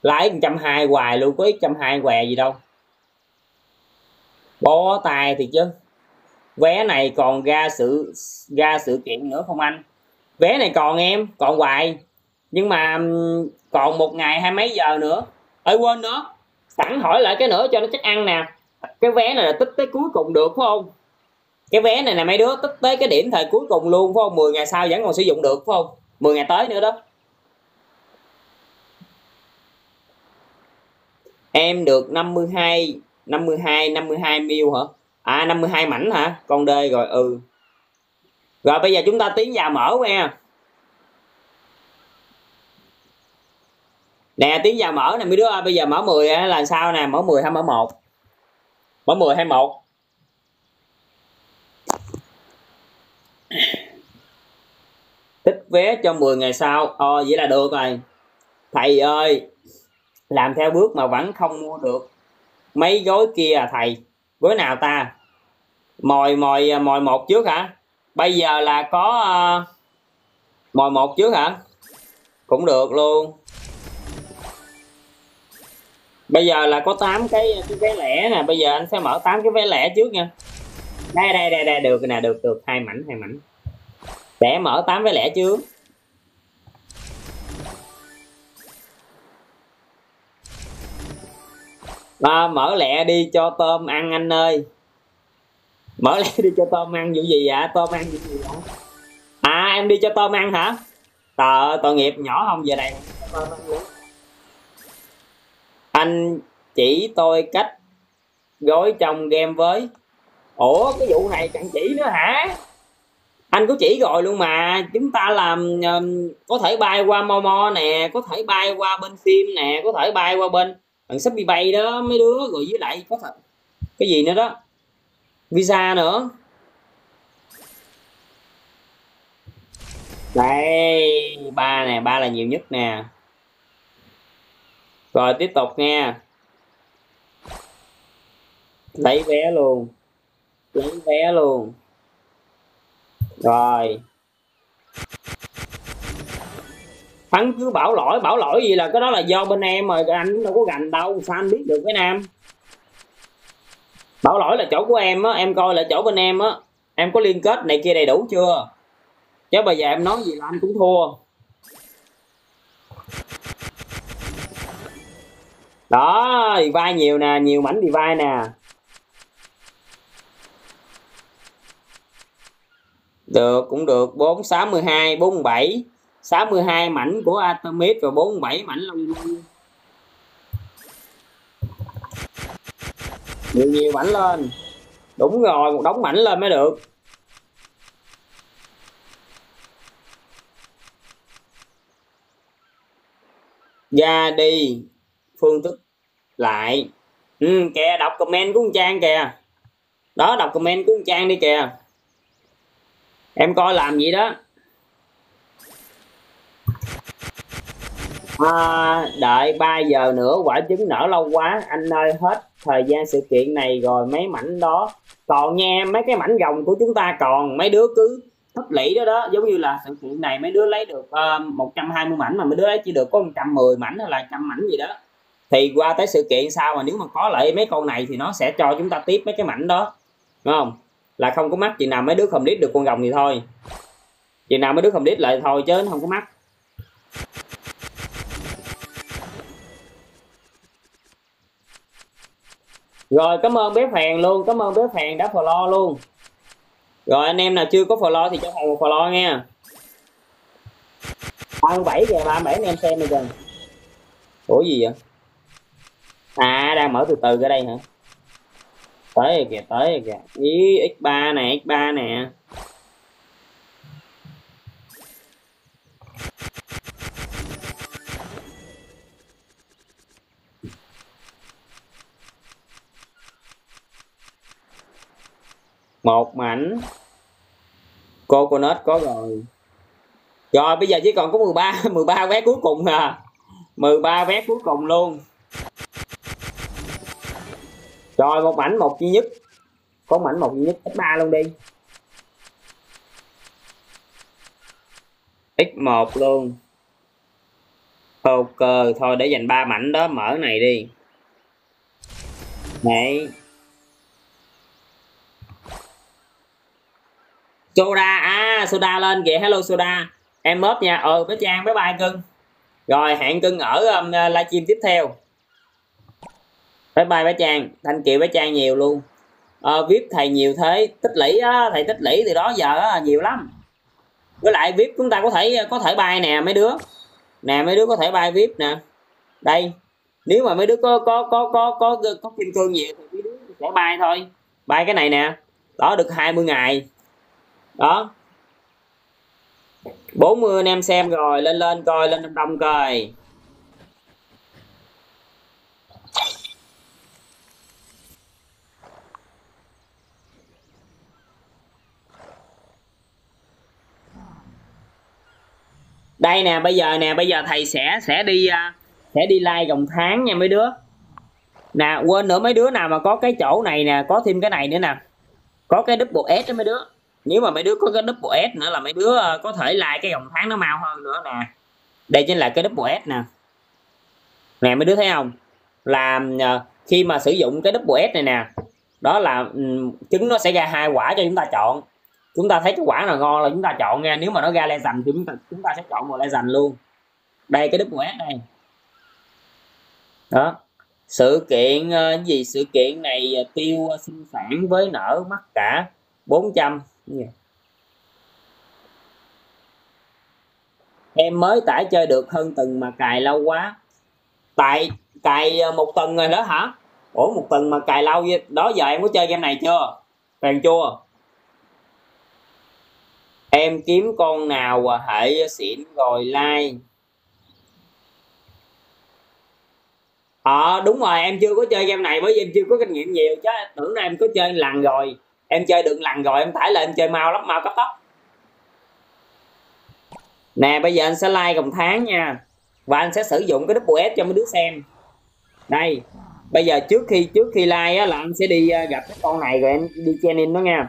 Lái 120 hoài luôn có 120 què gì đâu. Bó tay thì chứ. Vé này còn ra sự ra sự kiện nữa không anh? Vé này còn em, còn hoài. Nhưng mà còn một ngày hai mấy giờ nữa. Ơi quên nữa. Sẵn hỏi lại cái nữa cho nó chắc ăn nè. Cái vé này là tích tới cuối cùng được, phải không? Cái vé này là mấy đứa tích tới cái điểm thời cuối cùng luôn, phải không? 10 ngày sau vẫn còn sử dụng được, phải không? 10 ngày tới nữa đó. Em được 52 52 52 mil hả? À 52 mảnh hả? Con đê rồi ừ rồi bây giờ chúng ta tiến vào mở nha. Nè, tiến vào mở nè, mấy đứa ơi, bây giờ mở 10 là sao nè? Mở 10 hay mở 1 mở 10 hay 1 tích vé cho 10 ngày sau. Ờ vậy là được rồi. Thầy ơi, làm theo bước mà vẫn không mua được. Mấy gói kia à thầy? Gói nào ta? Mồi mồi mồi một trước hả? Bây giờ là có uh, mồi một trước hả? Cũng được luôn. Bây giờ là có 8 cái cái vé lẻ nè. Bây giờ anh sẽ mở 8 cái vé lẻ trước nha. Đây đây đây đây. Được nè được được. Hai mảnh hai mảnh. Để mở 8 vé lẻ trước. À, mở lẹ đi cho tôm ăn anh ơi mở lấy đi cho tôm ăn vụ gì vậy? Tôm ăn vụ gì vậy? À em đi cho tôm ăn hả? Tờ tội nghiệp nhỏ không về đây. Anh chỉ tôi cách gói trong game với. Ủa cái vụ này chẳng chỉ nữa hả? Anh có chỉ rồi luôn mà. Chúng ta làm um, có thể bay qua momo nè có thể bay qua bên phim nè có thể bay qua bên thằng sắp bay đó mấy đứa. Rồi với lại có thật cái gì nữa đó visa nữa. Đây ba nè, ba là nhiều nhất nè. Rồi, tiếp tục nha. Lấy vé luôn. Lấy vé luôn. Rồi. Hắn cứ bảo lỗi bảo lỗi gì là cái đó là do bên em mà anh đâu có gành đâu, sao anh biết được, cái nam? Bảo lỗi là chỗ của em á, em coi là chỗ bên em á. Em có liên kết này kia đầy đủ chưa? Chứ bây giờ em nói gì là anh cũng thua. Đó vai nhiều nè, nhiều mảnh thì vai nè. Được, cũng được. 4 62 47 62 mảnh của Atomic và 47 mảnh Long Lưu nhiều nhiều mảnh lên. Đúng rồi một đống mảnh lên mới được. Ra đi phương thức lại. Ừ, kìa đọc comment của con trang kìa. Đó đọc comment của con trang đi kìa. Em coi làm gì đó. À, đợi 3 giờ nữa quả trứng nở lâu quá. Anh ơi hết thời gian sự kiện này rồi mấy mảnh đó. Còn nha mấy cái mảnh rồng của chúng ta còn mấy đứa cứ tích lũy đó đó. Giống như là sự kiện này mấy đứa lấy được ờ, uh, 120 mảnh mà mấy đứa lấy chỉ được có 110 mảnh hay là trăm mảnh gì đó. Thì qua tới sự kiện sau mà nếu mà có lại mấy con này thì nó sẽ cho chúng ta tiếp mấy cái mảnh đó. Đúng không? Là không có mắt chị nào mấy đứa không đít được con rồng thì thôi. Chị nào mấy đứa không đít lại thôi chứ nó không có mắt rồi, cảm ơn bé phèn luôn, cảm ơn bé phèn đã follow luôn. Rồi, anh em nào chưa có follow thì cho thầy một follow nha. Ăn bảy kìa ba bảy anh em xem đi giờ ủa, gì vậy? À đang mở từ từ ra đây hả? Tới rồi kìa, tới rồi kìa. Ý, x 3 nè, x 3 nè. Một mảnh. Coconut có rồi. Rồi, bây giờ chỉ còn có 13 13 vé cuối cùng à. 13 vé cuối cùng luôn. Rồi, một mảnh một duy nhất. Có mảnh một duy nhất. X3 luôn đi. X1 luôn. Ok, thôi để dành ba mảnh đó mở này đi. Này. Soda à soda lên kìa. Hello soda. Em mớp nha. Ừ bé trang bé bay cưng? Rồi hẹn cưng ở um, livestream tiếp theo. Bye bye bé trang thanh kiều bé trang nhiều luôn. À, vip thầy nhiều thế. Tích lũy á thầy tích lũy từ đó giờ á, nhiều lắm. Với lại vip chúng ta có thể có thể bay nè mấy đứa. Nè mấy đứa có thể bay vip nè. Đây nếu mà mấy đứa có có có có có có, có kim cương nhiều thì mấy đứa sẽ bay thôi. Bay cái này nè. Đó được 20 ngày đó. 40 anh em xem rồi, lên lên coi, lên đông đông coi. Đây nè, bây giờ nè, bây giờ thầy sẽ sẽ đi à, sẽ đi like gồng tháng nha mấy đứa. Nè, quên nữa mấy đứa nào mà có cái chỗ này nè, có thêm cái này nữa nè. Có cái double S đó mấy đứa nếu mà mấy đứa có cái double S nữa là mấy đứa ờ, có thể like cái dòng tháng nó mau hơn nữa nè. Đây chính là cái double S nè. Nè, mấy đứa thấy không? Là ờ, khi mà sử dụng cái double S này nè, đó là trứng nó sẽ ra hai quả cho chúng ta chọn. Chúng ta thấy cái quả nào ngon là chúng ta chọn nha. Nếu mà nó ra le dành thì chúng ta chúng ta sẽ chọn một le dành luôn. Đây, cái double S đây. Đó. Sự kiện ờ, gì? Sự kiện này tiêu sinh sản với nở mắc cả 400 yeah. em mới tải chơi được hơn tuần mà cài lâu quá. Tại cài ờ, một tuần rồi đó hả? Ủa một tuần mà cài lâu đó giờ em có chơi game này chưa? Càng chưa em kiếm con nào hệ xịn rồi like ờ à, đúng rồi em chưa có chơi game này bởi vì em chưa có kinh nghiệm nhiều. Chứ tưởng là em có chơi lần rồi em chơi được lần rồi em tải lên em chơi mau lắm mau cấp tốc nè bây giờ anh sẽ like gồng tháng nha. Và anh sẽ sử dụng cái double S cho mấy đứa xem. Đây bây giờ trước khi trước khi like á, là anh sẽ đi ờ, gặp cái con này rồi em đi training nó nha.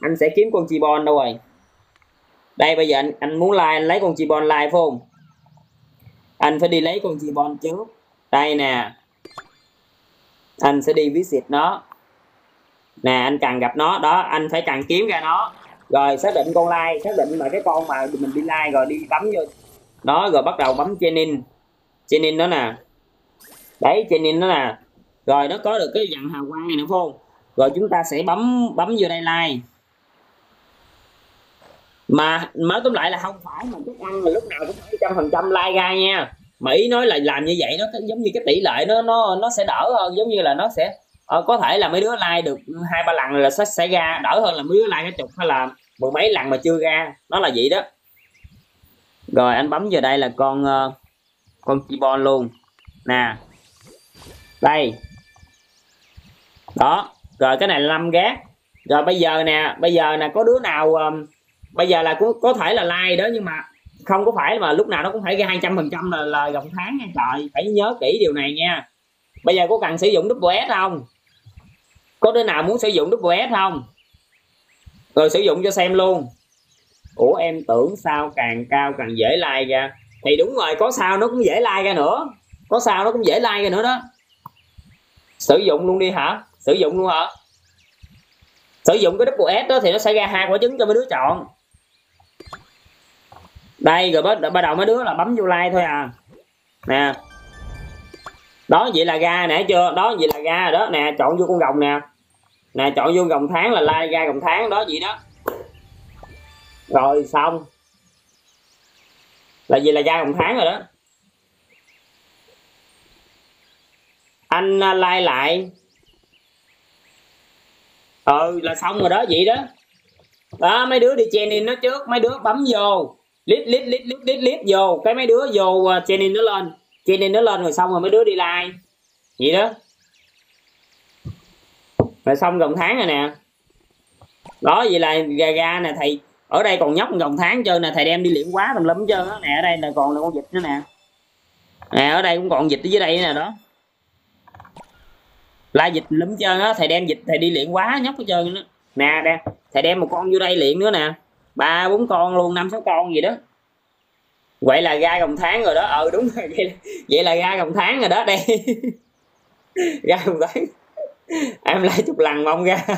Anh sẽ kiếm con chibon đâu rồi. Đây bây giờ anh, anh muốn like anh lấy con chibon like phải không? Anh phải đi lấy con chibon trước. Đây nè. Anh sẽ đi visit nó nè, anh cần gặp nó. Đó, anh phải cần kiếm ra nó. Rồi, xác định con like, xác định mà cái con mà mình đi like rồi đi bấm vô. Nó rồi bắt đầu bấm chenin chenin đó nè. Đấy chenin đó nè. Rồi, nó có được cái dặn hào quang này nữa không? Rồi, chúng ta sẽ bấm bấm vô đây like. Mà nói tóm lại là không phải mà thức ăn là lúc nào cũng phải trăm phần trăm like ra nha. Mà ý nói là làm như vậy nó giống như cái tỷ lệ nó nó nó sẽ đỡ hơn, giống như là nó sẽ ờ, có thể là mấy đứa like được hai ba lần là sẽ sẽ ra. Đỡ hơn là mấy đứa like cái chục hay là mười mấy lần mà chưa ra. Nó là vậy đó. Rồi anh bấm vào đây là con uh, con chibon luôn. Nè. Đây. Đó. Rồi cái này là 5 gác. Rồi bây giờ nè bây giờ nè có đứa nào um, bây giờ là có, có thể là like đó nhưng mà không có phải mà lúc nào nó cũng phải ra hai trăm phần trăm là lời gọng tháng nha. Trời phải nhớ kỹ điều này nha. Bây giờ có cần sử dụng double S không? Có đứa nào muốn sử dụng double S không? Rồi sử dụng cho xem luôn. Ủa, em tưởng sao càng cao càng dễ like ra. Thì đúng rồi, có sao nó cũng dễ like ra nữa. Có sao nó cũng dễ like ra nữa đó. Sử dụng luôn đi hả? Sử dụng luôn hả? Sử dụng cái double S đó thì nó sẽ ra hai quả trứng cho mấy đứa chọn. Đây, rồi bắt bắt đầu mấy đứa là bấm vô like thôi à. Nè. Đó, vậy là ra nãy chưa? Đó, vậy là ra rồi đó. Nè, chọn vô con rồng nè nè, chọn vô gồng tháng là like ra gồng tháng đó, vậy đó. Rồi, xong. Là gì là ra gồng tháng rồi đó. Anh à, like lại. Ừ là xong rồi đó, vậy đó. Đó, mấy đứa đi training nó trước, mấy đứa bấm vô. Lít lít lít lít lít lít vô. Cái mấy đứa vô à, chen in nó lên. Training nó lên rồi xong rồi mấy đứa đi like. Vậy đó rồi xong gần tháng rồi nè. Đó vậy là gà gà nè thầy. Ở đây còn nhóc gần tháng chơi nè thầy đem đi luyện quá tùm lum trơn á. Nè ở đây là còn là con vịt nữa nè. Nè ở đây cũng còn vịt ở dưới đây nè đó. La dịch lắm trơn á thầy đem dịch thầy đi luyện quá nhóc hết trơn nữa nè đem thầy đem một con vô đây luyện nữa nè. Ba bốn con luôn năm sáu con gì đó. Vậy là ra gồng tháng rồi đó. Ờ đúng rồi. Vậy là, vậy là ra gồng tháng rồi đó đây. Ra gồng tháng. em lại chục lần mong ra.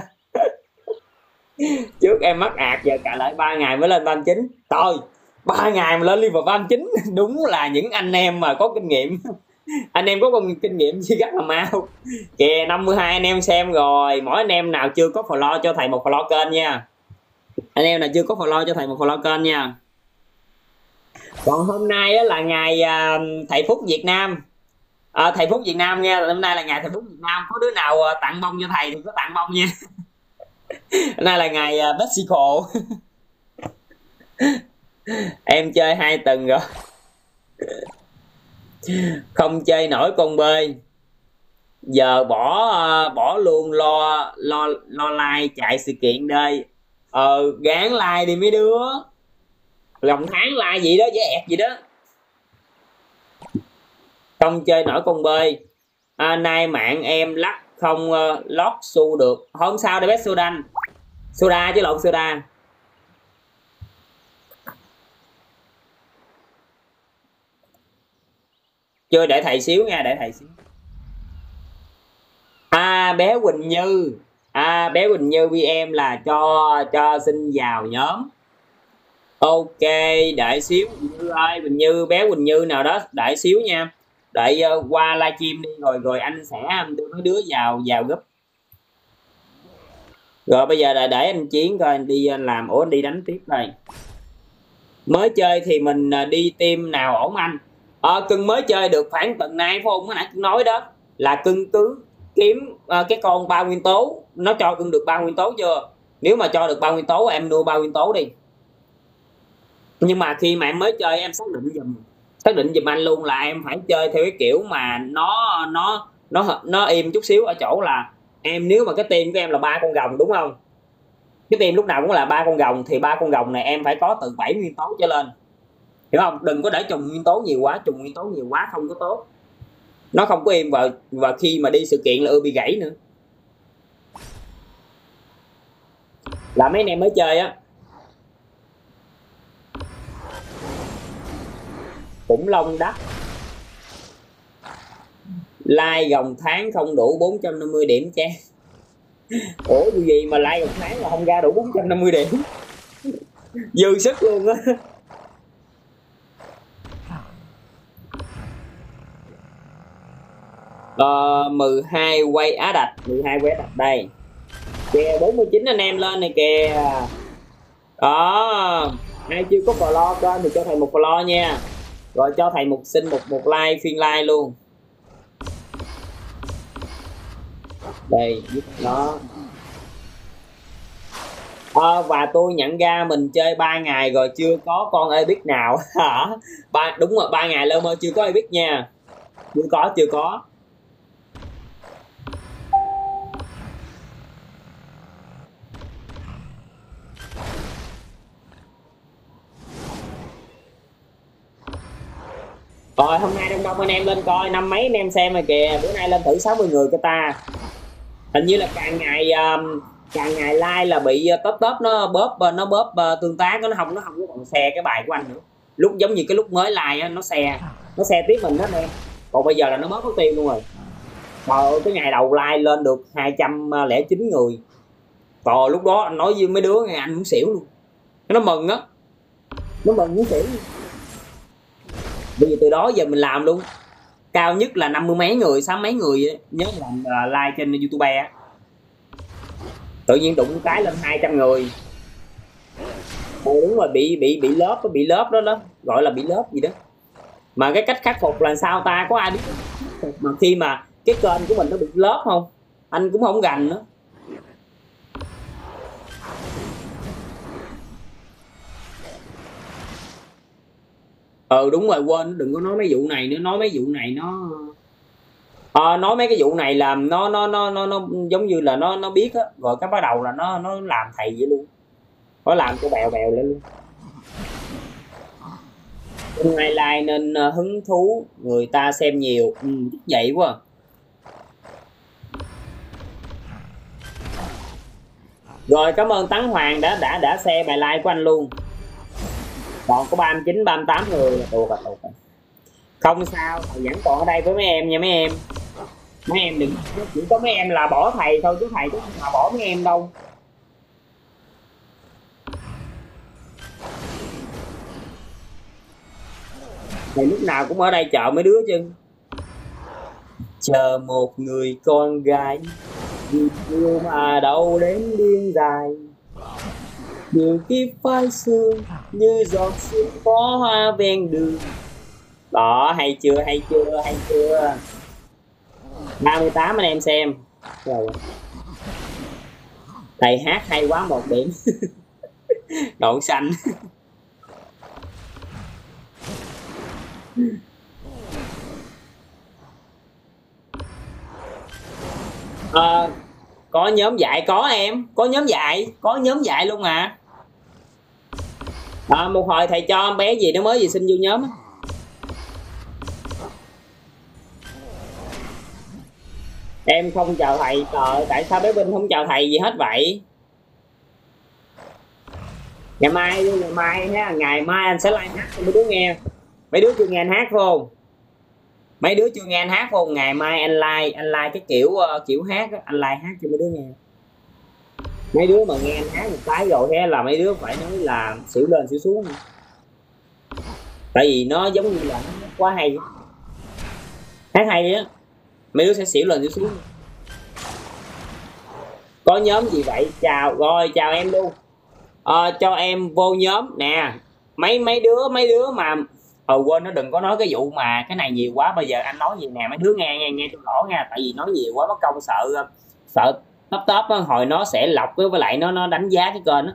Trước em mất ạt, giờ cả lại ba ngày mới lên ban tôi thôi, ba ngày mà lên level ban chín, đúng là những anh em mà có kinh nghiệm. Anh em có con kinh nghiệm chứ rất là mau. Kìa 52 anh em xem rồi, mỗi anh em nào chưa có follow cho thầy một follow kênh nha. Anh em nào chưa có follow cho thầy một follow kênh nha. Còn hôm nay là ngày à, thầy phúc việt nam à, thầy phúc việt nam nha hôm nay là ngày thầy phúc việt nam. Có đứa nào ờ, tặng bông cho thầy thì có tặng bông nha. Hôm nay là ngày uh, Mexico. Em chơi hai tuần rồi. Không chơi nổi con bơi. Giờ bỏ bỏ luôn lo lo lo like chạy sự kiện đây. Ờ gán like đi mấy đứa. Lòng tháng like gì đó dễ ẹt gì đó không chơi nổi con bơi. À, nay mạng em lắc không uh, lót su được. Hôm sau để bé sodan soda chứ lộn soda. Chưa để thầy xíu nha để thầy xíu. À bé quỳnh như. À bé quỳnh như vm là cho cho xin vào nhóm. Ok đợi xíu. Như ơi quỳnh như bé quỳnh như nào đó đợi xíu nha đợi uh, qua livestream đi rồi rồi anh sẽ đưa mấy đứa vào vào group. Rồi bây giờ là để anh chiến coi anh đi anh làm. Ủa anh đi đánh tiếp đây mới chơi thì mình ờ, đi team nào ổn anh? À, cưng mới chơi được khoảng tuần nay phải không? Cái nãy cưng nói đó. Là cưng cứ kiếm uh, cái con ba nguyên tố. Nó cho cưng được ba nguyên tố chưa? Nếu mà cho được ba nguyên tố em nuôi ba nguyên tố đi. Nhưng mà khi mà em mới chơi em xác định dùm xác định dùm anh luôn là em phải chơi theo cái kiểu mà nó nó nó nó im chút xíu ở chỗ là em nếu mà cái team của em là ba con rồng đúng không? Cái team lúc nào cũng là ba con rồng thì ba con rồng này em phải có từ 7 nguyên tố trở lên. Hiểu không? Đừng có để trùng nguyên tố nhiều quá, trùng nguyên tố nhiều quá không có tốt. Nó không có im và và khi mà đi sự kiện là ưa bị gãy nữa. Là mấy anh em mới chơi á. Khủng long đất like gồng tháng không đủ 450 điểm cha. Ủa dù gì mà like gồng tháng mà không ra đủ 450 điểm? Dư sức luôn á. Ờ, 12 quay á đạch 12 quay á đạch đây. Kìa 49 anh em lên này kìa. Đó ai chưa có follow kênh thì cho thầy một follow nha rồi cho thầy một xin một một like phiên like luôn. Đây giúp nó. À, và tôi nhận ra mình chơi 3 ngày rồi chưa có con Epic nào. Hả? Ba đúng rồi ba ngày lơ mơ chưa có Epic nha. Chưa có chưa có. Rồi hôm nay đông đông anh em lên coi năm mấy anh em xem rồi kìa. Bữa nay lên thử 60 người cho ta. Hình như là càng ngày um, càng ngày like là bị uh, tớp tớp nó bóp uh, nó bóp uh, tương tác nó không nó không có còn xe cái bài của anh nữa. Lúc giống như cái lúc mới like nó xe nó xe tiếp mình hết em còn bây giờ là nó bóp mất tiêu luôn rồi. Trời cái ngày đầu like lên được 209 người. Còn lúc đó anh nói với mấy đứa nghe anh muốn xỉu luôn. Nó mừng á. Nó mừng muốn xỉu luôn giờ từ đó giờ mình làm luôn. Cao nhất là năm mươi mấy người sáu mấy người ấy. nhớ làm uh, like trên youtube á. Tự nhiên đụng cái lên 200 người. Ồ, đúng rồi bị bị bị lớp bị lớp đó đó gọi là bị lớp gì đó. Mà cái cách khắc phục là sao ta có ai biết? Mà khi mà cái kênh của mình nó bị lớp không? Anh cũng không gành nữa. Ờ đúng rồi quên đừng có nói mấy vụ này nữa nói mấy vụ này nó à, nói mấy cái vụ này làm nó nó nó nó nó giống như là nó nó biết á rồi cái bắt đầu là nó nó làm thầy vậy luôn. Nó làm cho bèo bèo lên luôn. Hôm nay like nên ờ, hứng thú người ta xem nhiều. Ừ, vậy quá. Rồi cảm ơn tấn hoàng đã đã đã xem bài like của anh luôn còn có 39 38 người. Là tuột rồi tuột rồi không sao, thầy vẫn còn ở đây với mấy em nha, mấy em. Mấy em đừng, chỉ có mấy em là bỏ thầy thôi, chứ thầy cũng không mà bỏ mấy em đâu. Thầy lúc nào cũng ở đây chờ mấy đứa chứ. Chờ một người con gái, đi yêu mà đâu đến điên dài nhiều khi phai sương như giọt sương có hoa ven đường. Đó hay chưa hay chưa hay chưa? 38 anh em xem. Rồi. Thầy hát hay quá một điểm. Độn xanh. À, có nhóm dạy có em. Có nhóm dạy có nhóm dạy luôn à à, một hồi thầy cho bé gì nó mới gì xin vô nhóm á. Em không chào thầy trời tại sao bé binh không chào thầy gì hết vậy? Ngày mai ngày mai ha ngày mai anh sẽ like hát cho mấy đứa nghe. Mấy đứa chưa nghe anh hát không? Mấy đứa chưa nghe anh hát không? Ngày mai anh like anh like cái kiểu uh, kiểu hát đó, anh like hát cho mấy đứa nghe mấy đứa mà nghe anh hát một cái rồi he là mấy đứa phải nói là xỉu lên xỉu xuống. Tại vì nó giống như là nó quá hay. Hát hay á. Mấy đứa sẽ xỉu lên xỉu xuống. Có nhóm gì vậy? Chào rồi chào em luôn. À, cho em vô nhóm. Nè mấy mấy đứa mấy đứa mà ờ quên nó đừng có nói cái vụ mà cái này nhiều quá bây giờ anh nói gì nè? Mấy đứa nghe nghe nghe tôi lỗ nha tại vì nói nhiều quá mất công sợ sợ top top á, hồi nó sẽ lọc với lại nó nó đánh giá cái kênh đó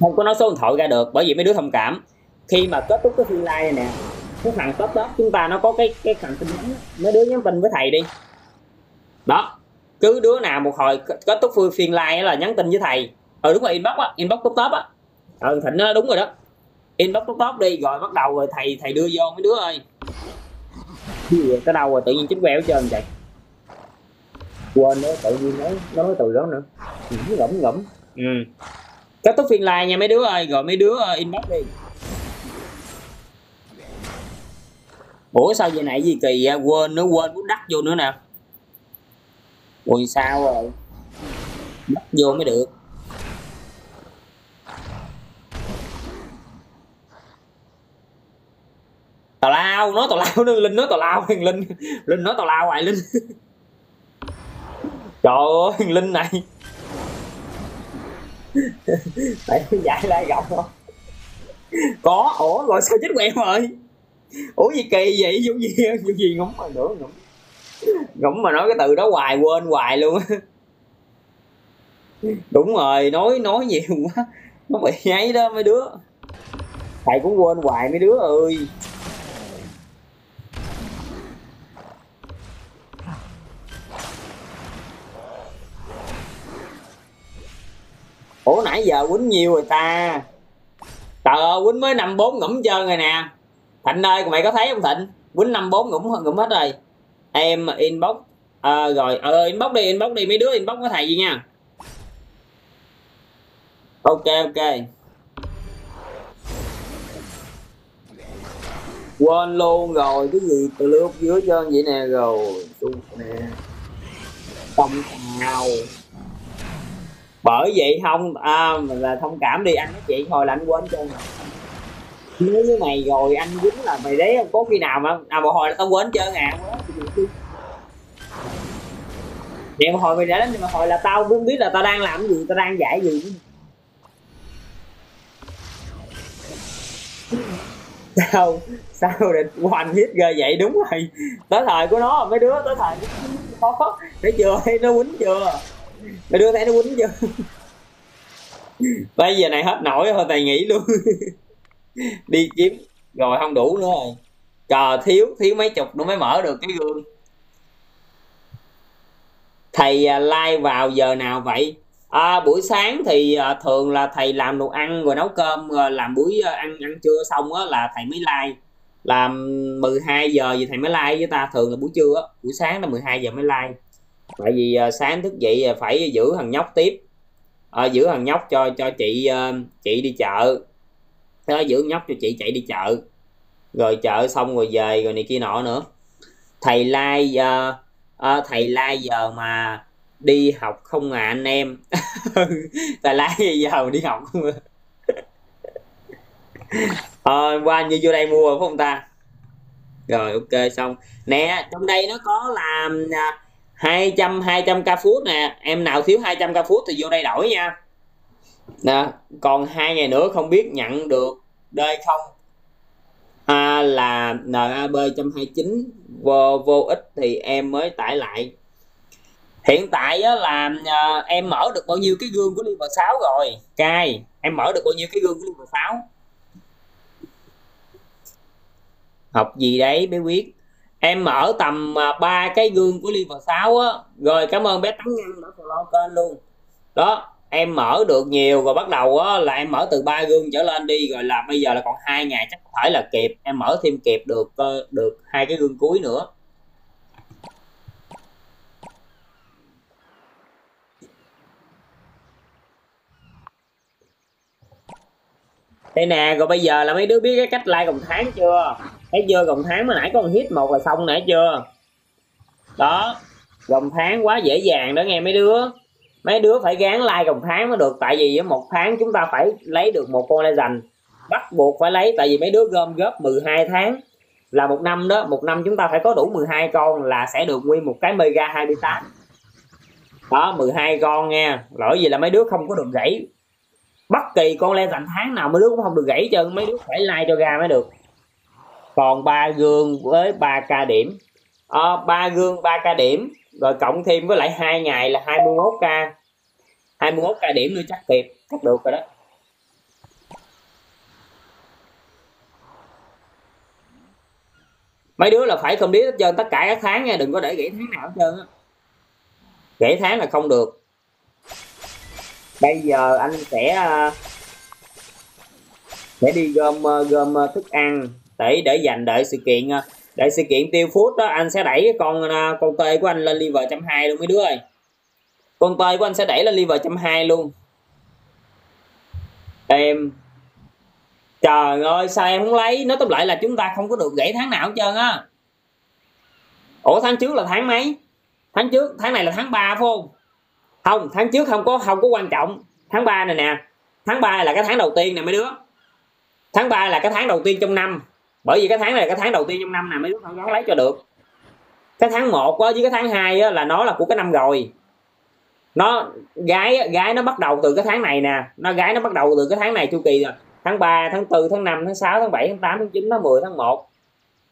không có nói số điện thoại ra được bởi vì mấy đứa thông cảm. Khi mà kết thúc cái phiên live này nè cái thằng top top chúng ta nó có cái cái thằng tin nhắn mấy đứa nhắn tin với thầy đi. Đó. Cứ đứa nào một hồi kết thúc phiên live là nhắn tin với thầy. Ờ đúng rồi inbox á inbox top top á. Ờ thịnh nó đúng rồi đó. Inbox top top đi rồi bắt đầu rồi thầy thầy đưa vô mấy đứa ơi. Cái đâu rồi? Tự nhiên chính quẹo hết trơn vậy quên đấy tự nhiên nói nó nói từ đó nữa. Ngẫm ngẫm ngẫm. Ừ. kết thúc phiên live nha mấy đứa ơi, gọi mấy đứa ờ, inbox đi. Ủa, sao vậy nãy gì kỳ vậy? quên nữa, quên, muốn đắt vô nữa nè. Ui sao rồi? Đắt vô mới được. Tào lao, nói tào lao nữa, linh nói tào lao, linh linh nói tào lao hoài, linh. trời ơi linh này. Phải giải lại gọng không? Có ủa rồi sao chết quẹo rồi? Ủa gì kỳ vậy? Vụ gì vụ gì? Ngấm mà nữa ngấm ngấm mà nói cái từ đó hoài quên hoài luôn đúng rồi nói nói nhiều quá. Nó bị nháy đó mấy đứa. Thầy cũng quên hoài mấy đứa ơi ủa nãy giờ quýnh nhiều rồi ta. Trời ơi quýnh mới năm bốn ngủm trơn rồi nè. Thịnh ơi mày có thấy không thịnh? Quýnh năm bốn ngủm ngủm hết rồi. Em uh, inbox. À, rồi ờ inbox đi inbox đi. Mấy đứa inbox có thầy gì nha? Ok ok. Quên luôn rồi cái gì từ lúc dưới cho vậy nè rồi nè. Không nào bởi vậy không à, là thông cảm đi anh nói chị thôi là anh quên cho nếu với mày rồi anh dính là mày đấy không có khi nào mà. À một hồi là tao quên chơi à vậy một hồi mày đã đến mà hồi là tao cũng biết là tao đang làm gì tao đang giải gì. Sao sao định hoành hit ghê vậy? Đúng rồi tới thời của nó mấy đứa tới thời khó thấy chưa? Hay nó quýnh chưa? Mày đưa thấy nó quýnh chưa bây giờ này hết nổi thôi thầy nghỉ luôn. Đi kiếm. Rồi không đủ nữa rồi. Chờ thiếu thiếu mấy chục nữa mới mở được cái gương. Thầy à, like vào giờ nào vậy? À, buổi sáng thì à, thường là thầy làm đồ ăn rồi nấu cơm rồi làm buổi à, ăn ăn trưa xong á là thầy mới like. Làm 12 giờ thì thầy mới like với ta thường là buổi trưa á buổi sáng là 12 giờ mới like tại vì uh, sáng thức dậy ờ, phải giữ thằng nhóc tiếp. À, giữ thằng nhóc cho cho chị uh, chị đi chợ. Thế giữ nhóc cho chị chạy đi chợ. Rồi chợ xong rồi về rồi này kia nọ nữa. Thầy lai giờ uh, uh, thầy lai giờ mà đi học không à anh em. Thầy lai like giờ đi học không à, qua anh như vô đây mua rồi, phải không ta? Rồi ok xong. Nè trong đây nó có làm uh, 200 200 ca phút nè. Em nào thiếu 200 ca phút thì vô đây đổi nha. Nè còn hai ngày nữa không biết nhận được đây không? À, là NAB 129 vô, vô ích thì em mới tải lại. Hiện tại á, là à, em mở được bao nhiêu cái gương của level 6 rồi? Cai em mở được bao nhiêu cái gương của level 6 học gì đấy bé quyết? Em mở tầm à, ba cái gương của level 6 á rồi cảm ơn bé tắm ngăn đã follow kênh luôn. Đó em mở được nhiều rồi bắt đầu á, là em mở từ ba gương trở lên đi rồi là bây giờ là còn hai ngày chắc có thể là kịp em mở thêm kịp được ờ, được hai cái gương cuối nữa. Đây nè rồi bây giờ là mấy đứa biết cái cách like cùng tháng chưa? Thấy chưa gồng tháng mới nãy có con hit một là xong nãy chưa đó, gồng tháng quá dễ dàng đó nghe mấy đứa. Mấy đứa phải gán like gồng tháng mới được, tại vì một tháng chúng ta phải lấy được một con lai dành bắt buộc phải lấy, tại vì mấy đứa gom góp 12 tháng. Là một năm đó, một năm chúng ta phải có đủ 12 con là sẽ được nguyên một cái mega 28 đó 12 con nha lỗi gì là mấy đứa không có được gãy. Bất kỳ con legend tháng nào, mấy đứa cũng không được gãy chân mấy đứa phải like cho ra mới được còn ba gương với ba ca điểm. Ờ, à, 3 gương 3 ca điểm. Rồi cộng thêm với lại hai ngày là 21 ca. 21 ca điểm nữa chắc kịp chắc được rồi đó. Mấy đứa là phải không biết hết trơn tất cả các tháng nha đừng có để gãy tháng nào hết trơn á. Gãy tháng là không được. Bây giờ anh sẽ ờ, sẽ đi gom ờ, gom thức ăn để để dành đợi sự kiện ờ, để sự kiện tiêu phút đó, anh sẽ đẩy con ờ, con tê của anh lên liver trăm hai luôn mấy đứa ơi. Con tê của anh sẽ đẩy lên liver trăm hai luôn. Em, trời ơi, sao em không lấy? Nói tóm lại là chúng ta không có được gãy tháng nào hết trơn á. Ủa, tháng trước là tháng mấy? Tháng trước, tháng này là tháng 3 phải không? Không, tháng trước không có không có quan trọng. Tháng 3 này nè, tháng 3 là cái tháng đầu tiên nè mấy đứa. Tháng 3 là cái tháng đầu tiên trong năm bởi vì cái tháng này là cái tháng đầu tiên trong năm này mấy đứa không gắn lấy cho được. Cái tháng 1 á với cái tháng 2 á là nó là của cái năm rồi. Nó gái gái nó bắt đầu từ cái tháng này nè. Nó gái nó bắt đầu từ cái tháng này chu kỳ rồi. Tháng 3 tháng 4 tháng 5 tháng 6 tháng 7 tháng 8 tháng 9 tháng 10 tháng 1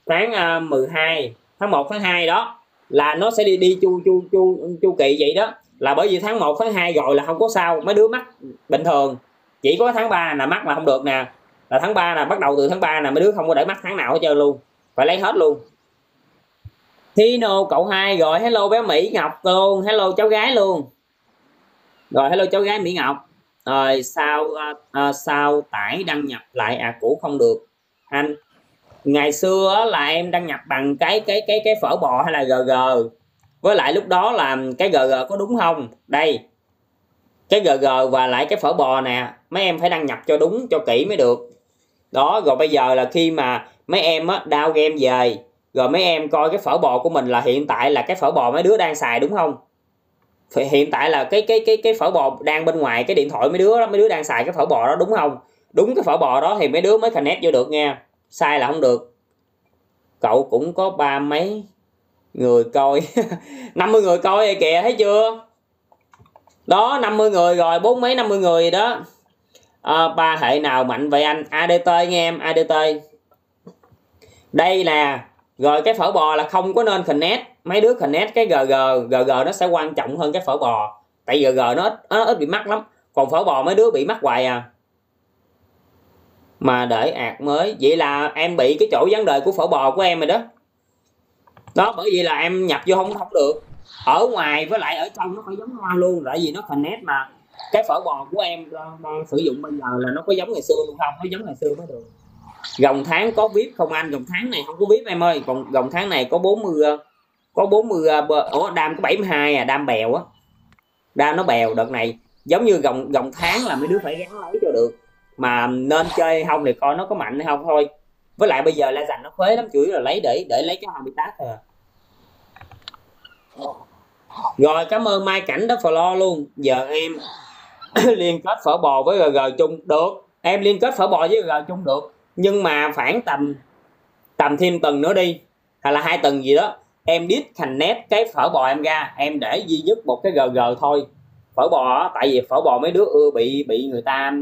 tháng à, uh, 12 tháng 1 tháng 2 đó là nó sẽ đi đi chu chu chu chu kỳ vậy đó. Là bởi vì tháng 1 tháng 2 rồi là không có sao. Mấy đứa mắc bình thường. Chỉ có tháng 3 là mắc là không được nè là tháng 3 là bắt đầu từ tháng 3 là mấy đứa không có để mắt tháng nào hết trơn luôn. Phải lấy hết luôn. Thino cậu hai rồi hello bé Mỹ Ngọc luôn hello cháu gái luôn. Rồi hello cháu gái Mỹ Ngọc. Rồi sao uh, sao tải đăng nhập lại à cũ không được anh? Ngày xưa là em đăng nhập bằng cái cái cái cái phở bò hay là gg với lại lúc đó là cái gg có đúng không? Đây. Cái gg và lại cái phở bò nè mấy em phải đăng nhập cho đúng cho kỹ mới được đó, rồi bây giờ là khi mà mấy em á, đau game về, rồi mấy em coi cái phở bò của mình là hiện tại là cái phở bò mấy đứa đang xài đúng không? Thì hiện tại là cái cái cái cái phở bò đang bên ngoài, cái điện thoại mấy đứa đó, mấy đứa đang xài cái phở bò đó đúng không? Đúng cái phở bò đó thì mấy đứa mới connect vô được nha. Sai là không được. Cậu cũng có ba mấy người coi. 50 người coi kìa, thấy chưa? Đó 50 người rồi, bốn mấy 50 người đó à, ba hệ nào mạnh vậy anh? ADT nghe em ADT đây là rồi cái phở bò là không có nên connect. Mấy đứa connect cái GG GG nó sẽ quan trọng hơn cái phở bò. Tại GG nó ít, nó ít bị mắc lắm. Còn phở bò mấy đứa bị mắc hoài à. Mà để ạt mới vậy là em bị cái chỗ vấn đề của phở bò của em rồi đó. Đó bởi vì là em nhập vô không không được. Ở ngoài với lại ở trong nó phải giống nhau luôn tại vì nó connect mà cái phở bò của em đang sử dụng bây giờ là nó có giống ngày xưa luôn không? Nó giống ngày xưa mới được. Gồng tháng có vip không anh? Gồng tháng này không có vip em ơi. Còn gồng tháng này có 40 có 40 à, ủa, đam có 72 à đam bèo á. Đam nó bèo đợt này. Giống như gồng gồng tháng là mấy đứa phải gắn lấy cho được. Mà nên chơi không thì coi nó có mạnh hay không thôi. Với lại bây giờ la dành nó phế lắm, chủ yếu là lấy để để lấy cái habitat thôi à. rồi, cảm ơn mai cảnh đó follow luôn. Giờ em liên kết phở bò với gg chung được. Em liên kết phở bò với gg chung được. Nhưng mà khoảng tầm tầm thêm tuần nữa đi, hay là hai tuần gì đó, em đít thành nét cái phở bò em ra. Em để duy nhất một cái gg thôi. Phở bò tại vì phở bò mấy đứa ưa bị bị người ta,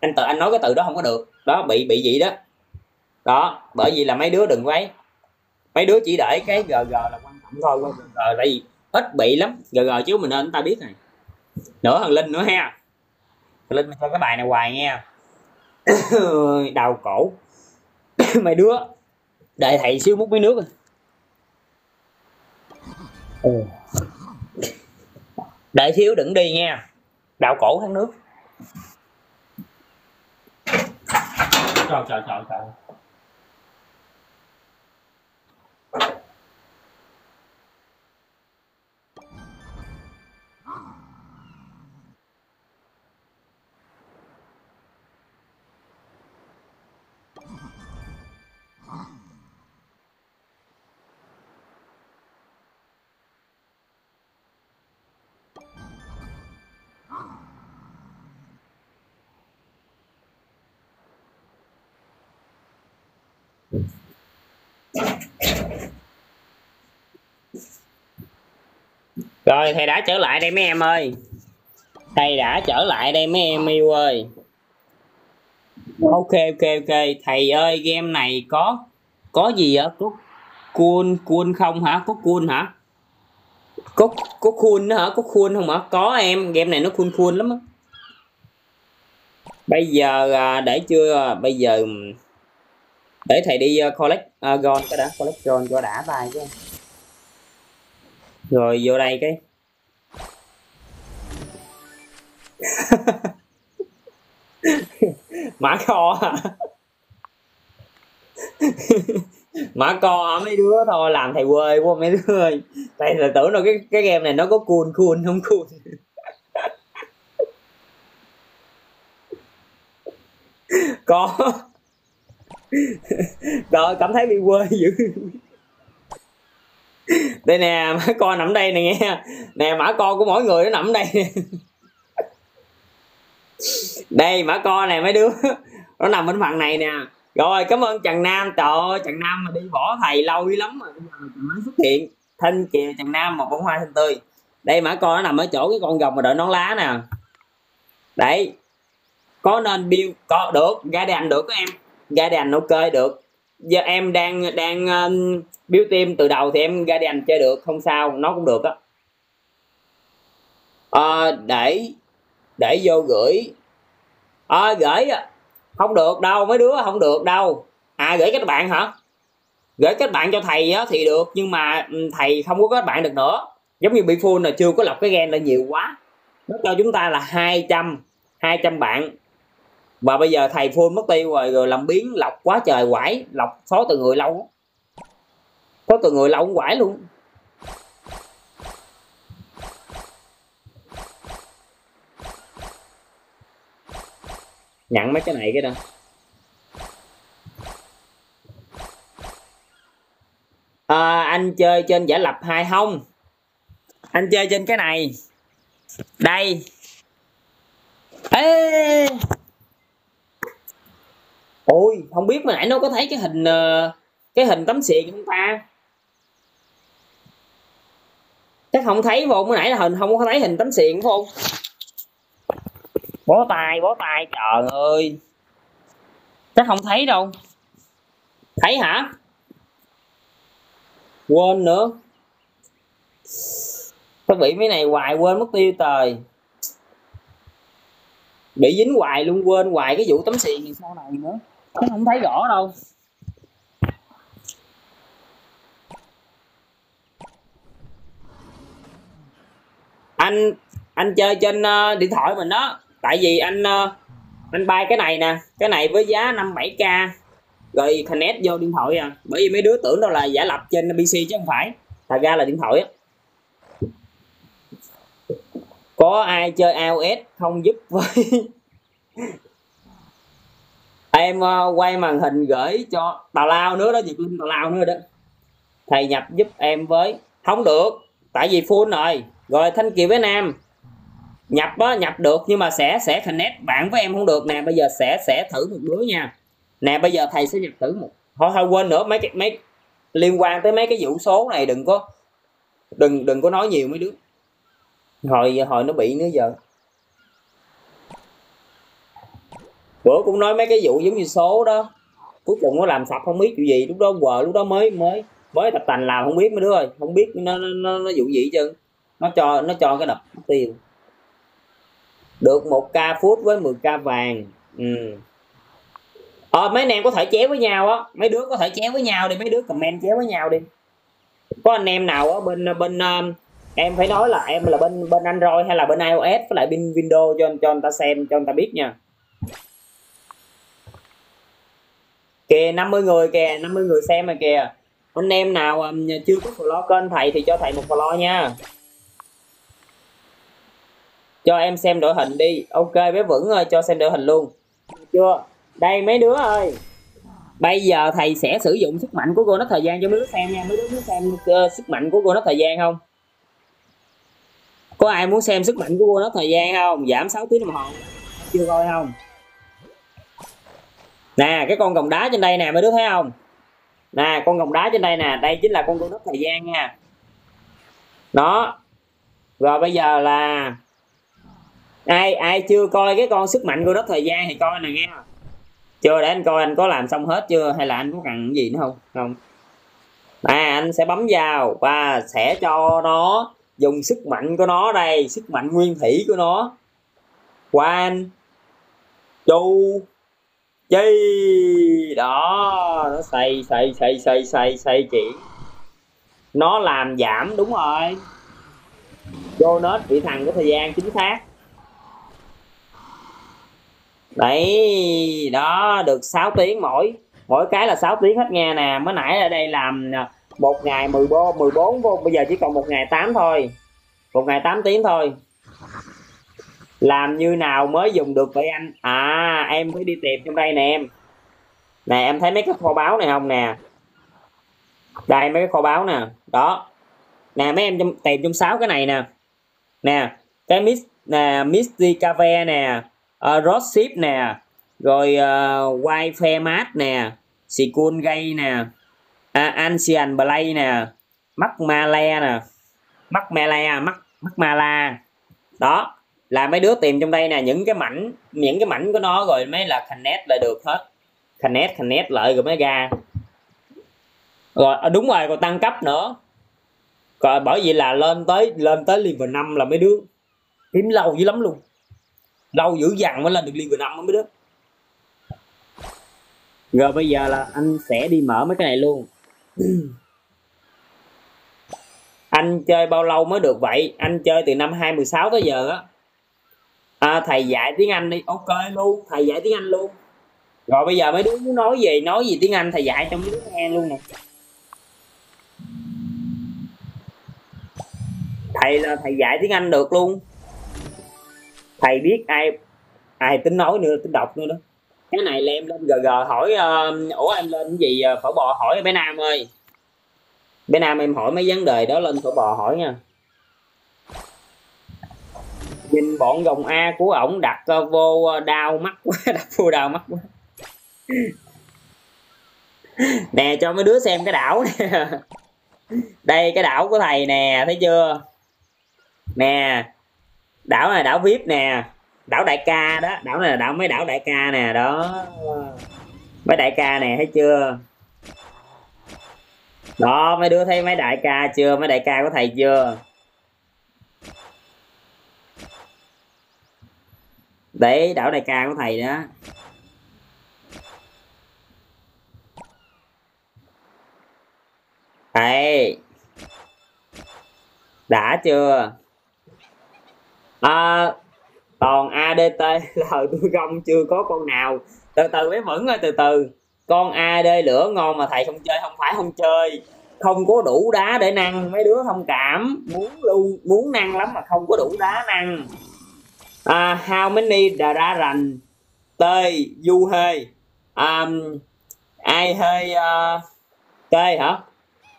anh tự, anh nói cái từ đó không có được. Đó, bị bị gì đó. Đó, bởi vì là mấy đứa đừng quấy. Mấy đứa chỉ để cái gg là quan trọng thôi gg tại vì ít bị lắm. Gg chứ mình nên, ta biết này. Nữa thằng linh nữa ha linh cho cái bài này hoài nghe đau cổ. Mày đứa. Đợi thầy xíu múc mấy nước ừ. đợi xíu đừng đi nha. Đau cổ thắng nước. Trời trời trời trời. Rồi thầy đã trở lại đây mấy em ơi. Thầy đã trở lại đây mấy em yêu ơi. Ok ok ok. Thầy ơi game này có có gì ạ? có cool cool không hả? Có cool hả? Có có cool nữa hả? Có cool không hả? Có em game này nó cool cool lắm á. Bây giờ à, để chưa à, bây giờ để thầy đi uh, collect uh, gold cái đã collect gold cho đã vài chứ rồi, vô đây cái. Mã kho hả mã co à? hả à, mấy đứa thôi, làm thầy quê quá, mấy đứa ơi. Tại là tưởng đâu cái cái game này nó có cool cool, không cool. Có. Rồi cảm thấy bị quê dữ đây nè mã co nằm đây nè nghe. Nè mã co của mỗi người nó nằm đây. Nè đây mã co này mấy đứa. Nó nằm bên phần này nè. Rồi, cảm ơn trần nam. Trời ơi, trần nam mà đi bỏ thầy lâu lắm rồi. Bây giờ mới xuất hiện. Thanh kiều, trần nam, một bông hoa xinh tươi. Đây mã con nó nằm ở chỗ cái con rồng mà đợi nón lá nè. Đấy. Có nên build, có, được. Ra đàn được các em. Ra đàn ok, được giờ em đang đang uh, build team từ đầu thì em Guardian chơi được không sao nó cũng được á. À, để để vô gửi. À, gửi không được đâu mấy đứa không được đâu. À gửi các bạn hả? Gửi các bạn cho thầy á, thì được nhưng mà um, thầy không có các bạn được nữa. Giống như bị full là chưa có lọc cái gen là nhiều quá. Nó cho chúng ta là 200 200 bạn và bây giờ thầy phun mất tiêu rồi rồi làm biến lọc quá trời quải lọc phó từ người lâu phó từ người lâu cũng quải luôn. Nhận mấy cái này cái đó. À, anh chơi trên giả lập hai không. Anh chơi trên cái này. Đây. Ê! Ôi, không biết mà nãy nó có thấy cái hình ờ, cái hình tấm xiềng không ta? Chắc không thấy vô mới nãy là hình không có thấy hình tấm xiềng không? Bó tay bó tay, trời ơi. Chắc không thấy đâu. Thấy hả? Quên nữa. Có bị mấy này hoài quên mất tiêu trời. Bị dính hoài luôn, quên hoài cái vụ tấm xiềng thì sau này nữa không thấy rõ đâu. Anh anh chơi trên uh, điện thoại mình đó. Tại vì anh uh, anh bay cái này nè. Cái này với giá 57 k. Rồi connect vô điện thoại à. Bởi vì mấy đứa tưởng đâu là giả lập trên pc chứ không phải. Thật ra là điện thoại á. Có ai chơi iOS không giúp với em ờ, quay màn hình gửi cho tào lao nữa đó Việt Linh tào lao nữa đó. Thầy nhập giúp em với. Không được, tại vì full rồi. Rồi thanh kiều với nam. Nhập á, nhập được nhưng mà sẽ sẽ connect. Bạn với em không được nè, bây giờ sẽ sẽ thử một đứa nha. Nè, bây giờ thầy sẽ nhập thử một thôi thôi, quên nữa, mấy cái mấy liên quan tới mấy cái vụ số này đừng có đừng đừng có nói nhiều mấy đứa. Hồi hồi nó bị nữa giờ. Bữa cũng nói mấy cái vụ giống như số đó. Cuối cùng nó làm sập không biết chuyện gì. Lúc đó quờ lúc đó mới mới mới tập tành làm không biết mấy đứa ơi. Không biết nó nó nó, nó vụ gì chứ nó cho nó cho cái đập tiền được một ca phút với 10 ca vàng. Ừ. ờ, mấy anh em có thể chéo với nhau á. Mấy đứa có thể chéo với nhau đi. Mấy đứa comment chéo với nhau đi. Có anh em nào ở bên bên um, em phải nói là em là bên bên android hay là bên ios với lại bên windows cho cho người ta xem cho người ta biết nha. Kìa 50 người kìa 50 người xem mà kìa. Anh em nào um, chưa có follow kênh thầy thì cho thầy một follow nha. Cho em xem đội hình đi. Ok bé vững ơi cho xem đội hình luôn. Chưa? Đây mấy đứa ơi. Bây giờ thầy sẽ sử dụng sức mạnh của cô nó thời gian cho mấy đứa xem nha. Mấy đứa muốn xem uh, sức mạnh của cô nó thời gian không? Có ai muốn xem sức mạnh của cô nó thời gian không? Giảm 6 tiếng đồng hồ. Chưa coi không? Nè, cái con gồng đá trên đây nè, mấy đứa thấy không? Nè, con gồng đá trên đây nè, đây chính là con cô đất thời gian nha. Đó. Rồi bây giờ là ai ai chưa coi cái con sức mạnh của đất thời gian thì coi nè nghe. Chưa, để anh coi anh có làm xong hết chưa, hay là anh có cần gì nữa không? Không. À anh sẽ bấm vào và sẽ cho nó dùng sức mạnh của nó đây, sức mạnh nguyên thủy của nó. Quan chu chi đó, nó xây xây xây xây xây xây chỉ nó làm giảm, đúng rồi. Vô nết bị thằng cái thời gian, chính xác. Đấy, đó, được 6 tiếng mỗi. Mỗi cái là 6 tiếng hết nghe nè. Mới nãy ở đây làm à, một ngày 14 14 vô bây giờ chỉ còn một ngày 8 thôi. Một ngày 8 tiếng thôi làm như nào mới dùng được vậy anh? À em mới đi tìm trong đây nè em. Nè em thấy mấy cái kho báo này không nè? Đây mấy cái kho báo nè. Đó. Nè mấy em trong, tìm trong sáu cái này nè. Nè cái miss nè misty cafe nè ờ, uh, Road Ship nè rồi uh, wifi mát nè Sikun gây nè à, Ancient Play nè mắc Male nè mắt Mala mắc mắc Mala đó là mấy đứa tìm trong đây nè, những cái mảnh, những cái mảnh của nó rồi mới là connect lại được hết. Connect connect lại rồi mới ra. Rồi à, đúng rồi, còn tăng cấp nữa. Rồi, bởi vì là lên tới lên tới level 5 là mấy đứa kiếm lâu dữ lắm luôn. Lâu dữ dằn mới lên được level 5 mấy đứa. Rồi, bây giờ là anh sẽ đi mở mấy cái này luôn. Anh chơi bao lâu mới được vậy? Anh chơi từ năm 2016 tới giờ á à, thầy dạy tiếng anh đi. Ok luôn thầy dạy tiếng anh luôn. Rồi bây giờ mấy đứa muốn nói gì nói gì tiếng anh thầy dạy cho mấy đứa nghe luôn nè. Thầy là thầy dạy tiếng anh được luôn. Thầy biết ai ai tính nói nữa tính đọc nữa đó. Cái này là em lên gg hỏi uh, ủa em lên cái gì uh, phở bò hỏi bé nam ơi. Bé nam em hỏi mấy vấn đề đó lên phở bò hỏi nha nhìn bọn gồng a của ổng đặt uh, vô uh, đau mắt quá đặt vô đau mắt quá. Nè cho mấy đứa xem cái đảo nè. Đây cái đảo của thầy nè thấy chưa? Nè đảo này đảo vip nè. Đảo đại ca đó. Đảo này là đảo mấy đảo đại ca nè đó. Mấy đại ca nè thấy chưa? Đó mấy đứa thấy mấy đại ca chưa? Mấy đại ca của thầy chưa? Để đảo đại ca của thầy đó. Thầy đã chưa? À, toàn ADT là tôi gông chưa có con nào. Từ từ mới vững ơi từ từ. Con AD lửa ngon mà thầy không chơi không phải không chơi. Không có đủ đá để năng mấy đứa thông cảm. Muốn luôn muốn năng lắm mà không có đủ đá năng à, how many ra rành? Tê du hơi um, ai hơi uh, à, tơi hả?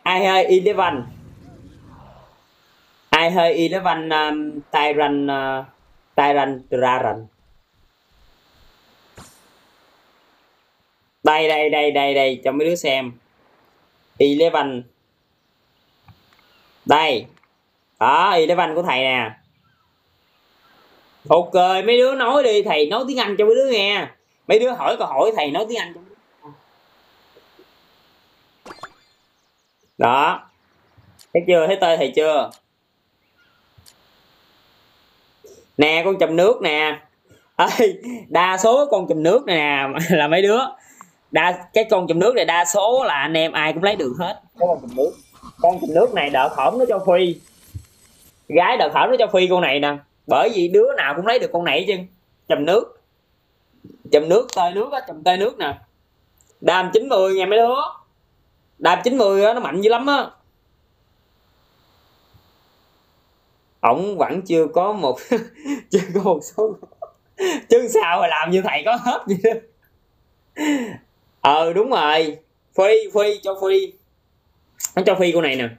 Ai hơi eleven. Ai hơi eleven um, tyrant uh, à, tyrant dragon đây đây đây đây đây cho mấy đứa xem. Eleven. Đây. Đó eleven của thầy nè ok, mấy đứa nói đi, thầy nói tiếng anh cho mấy đứa nghe. Mấy đứa hỏi câu hỏi, thầy nói tiếng anh cho đó. Thấy chưa? Thấy tên thầy chưa? Nè, con chùm nước nè. Ơi đa số con chùm nước này nè, là mấy đứa. Đa, cái con chùm nước này đa số là anh em ai cũng lấy được hết. Cái con chùm nước. Con chùm nước này đợt hổm nó cho phi gái đợt hổm nó cho phi con này nè bởi vì đứa nào cũng lấy được con này chứ. Chùm nước. Chùm nước, tơi nước á chùm tơi nước nè. Đàm 90 nha mấy đứa đàm 90 á, nó mạnh dữ lắm á. Ổng vẫn chưa có một, chưa có một số chứ sao mà làm như thầy có hết vậy đó. Ờ đúng rồi. Phi phi, cho phi. Nó cho phi cô này nè.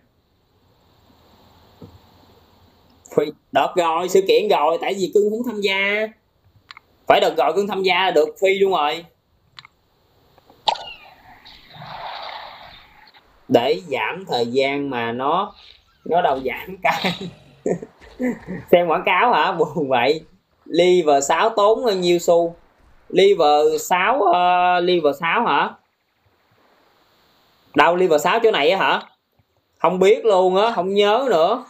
Phi đợt rồi sự kiện rồi tại vì cưng không tham gia. Phải được rồi cưng tham gia là được phi luôn rồi. Để giảm thời gian mà nó nó đâu giảm cái. Xem quảng cáo hả? Buồn vậy. Liver 6 tốn bao nhiêu xu? Liver 6 uh, ờ, liver 6 hả? Đâu liver 6 chỗ này hả? Không biết luôn á không nhớ nữa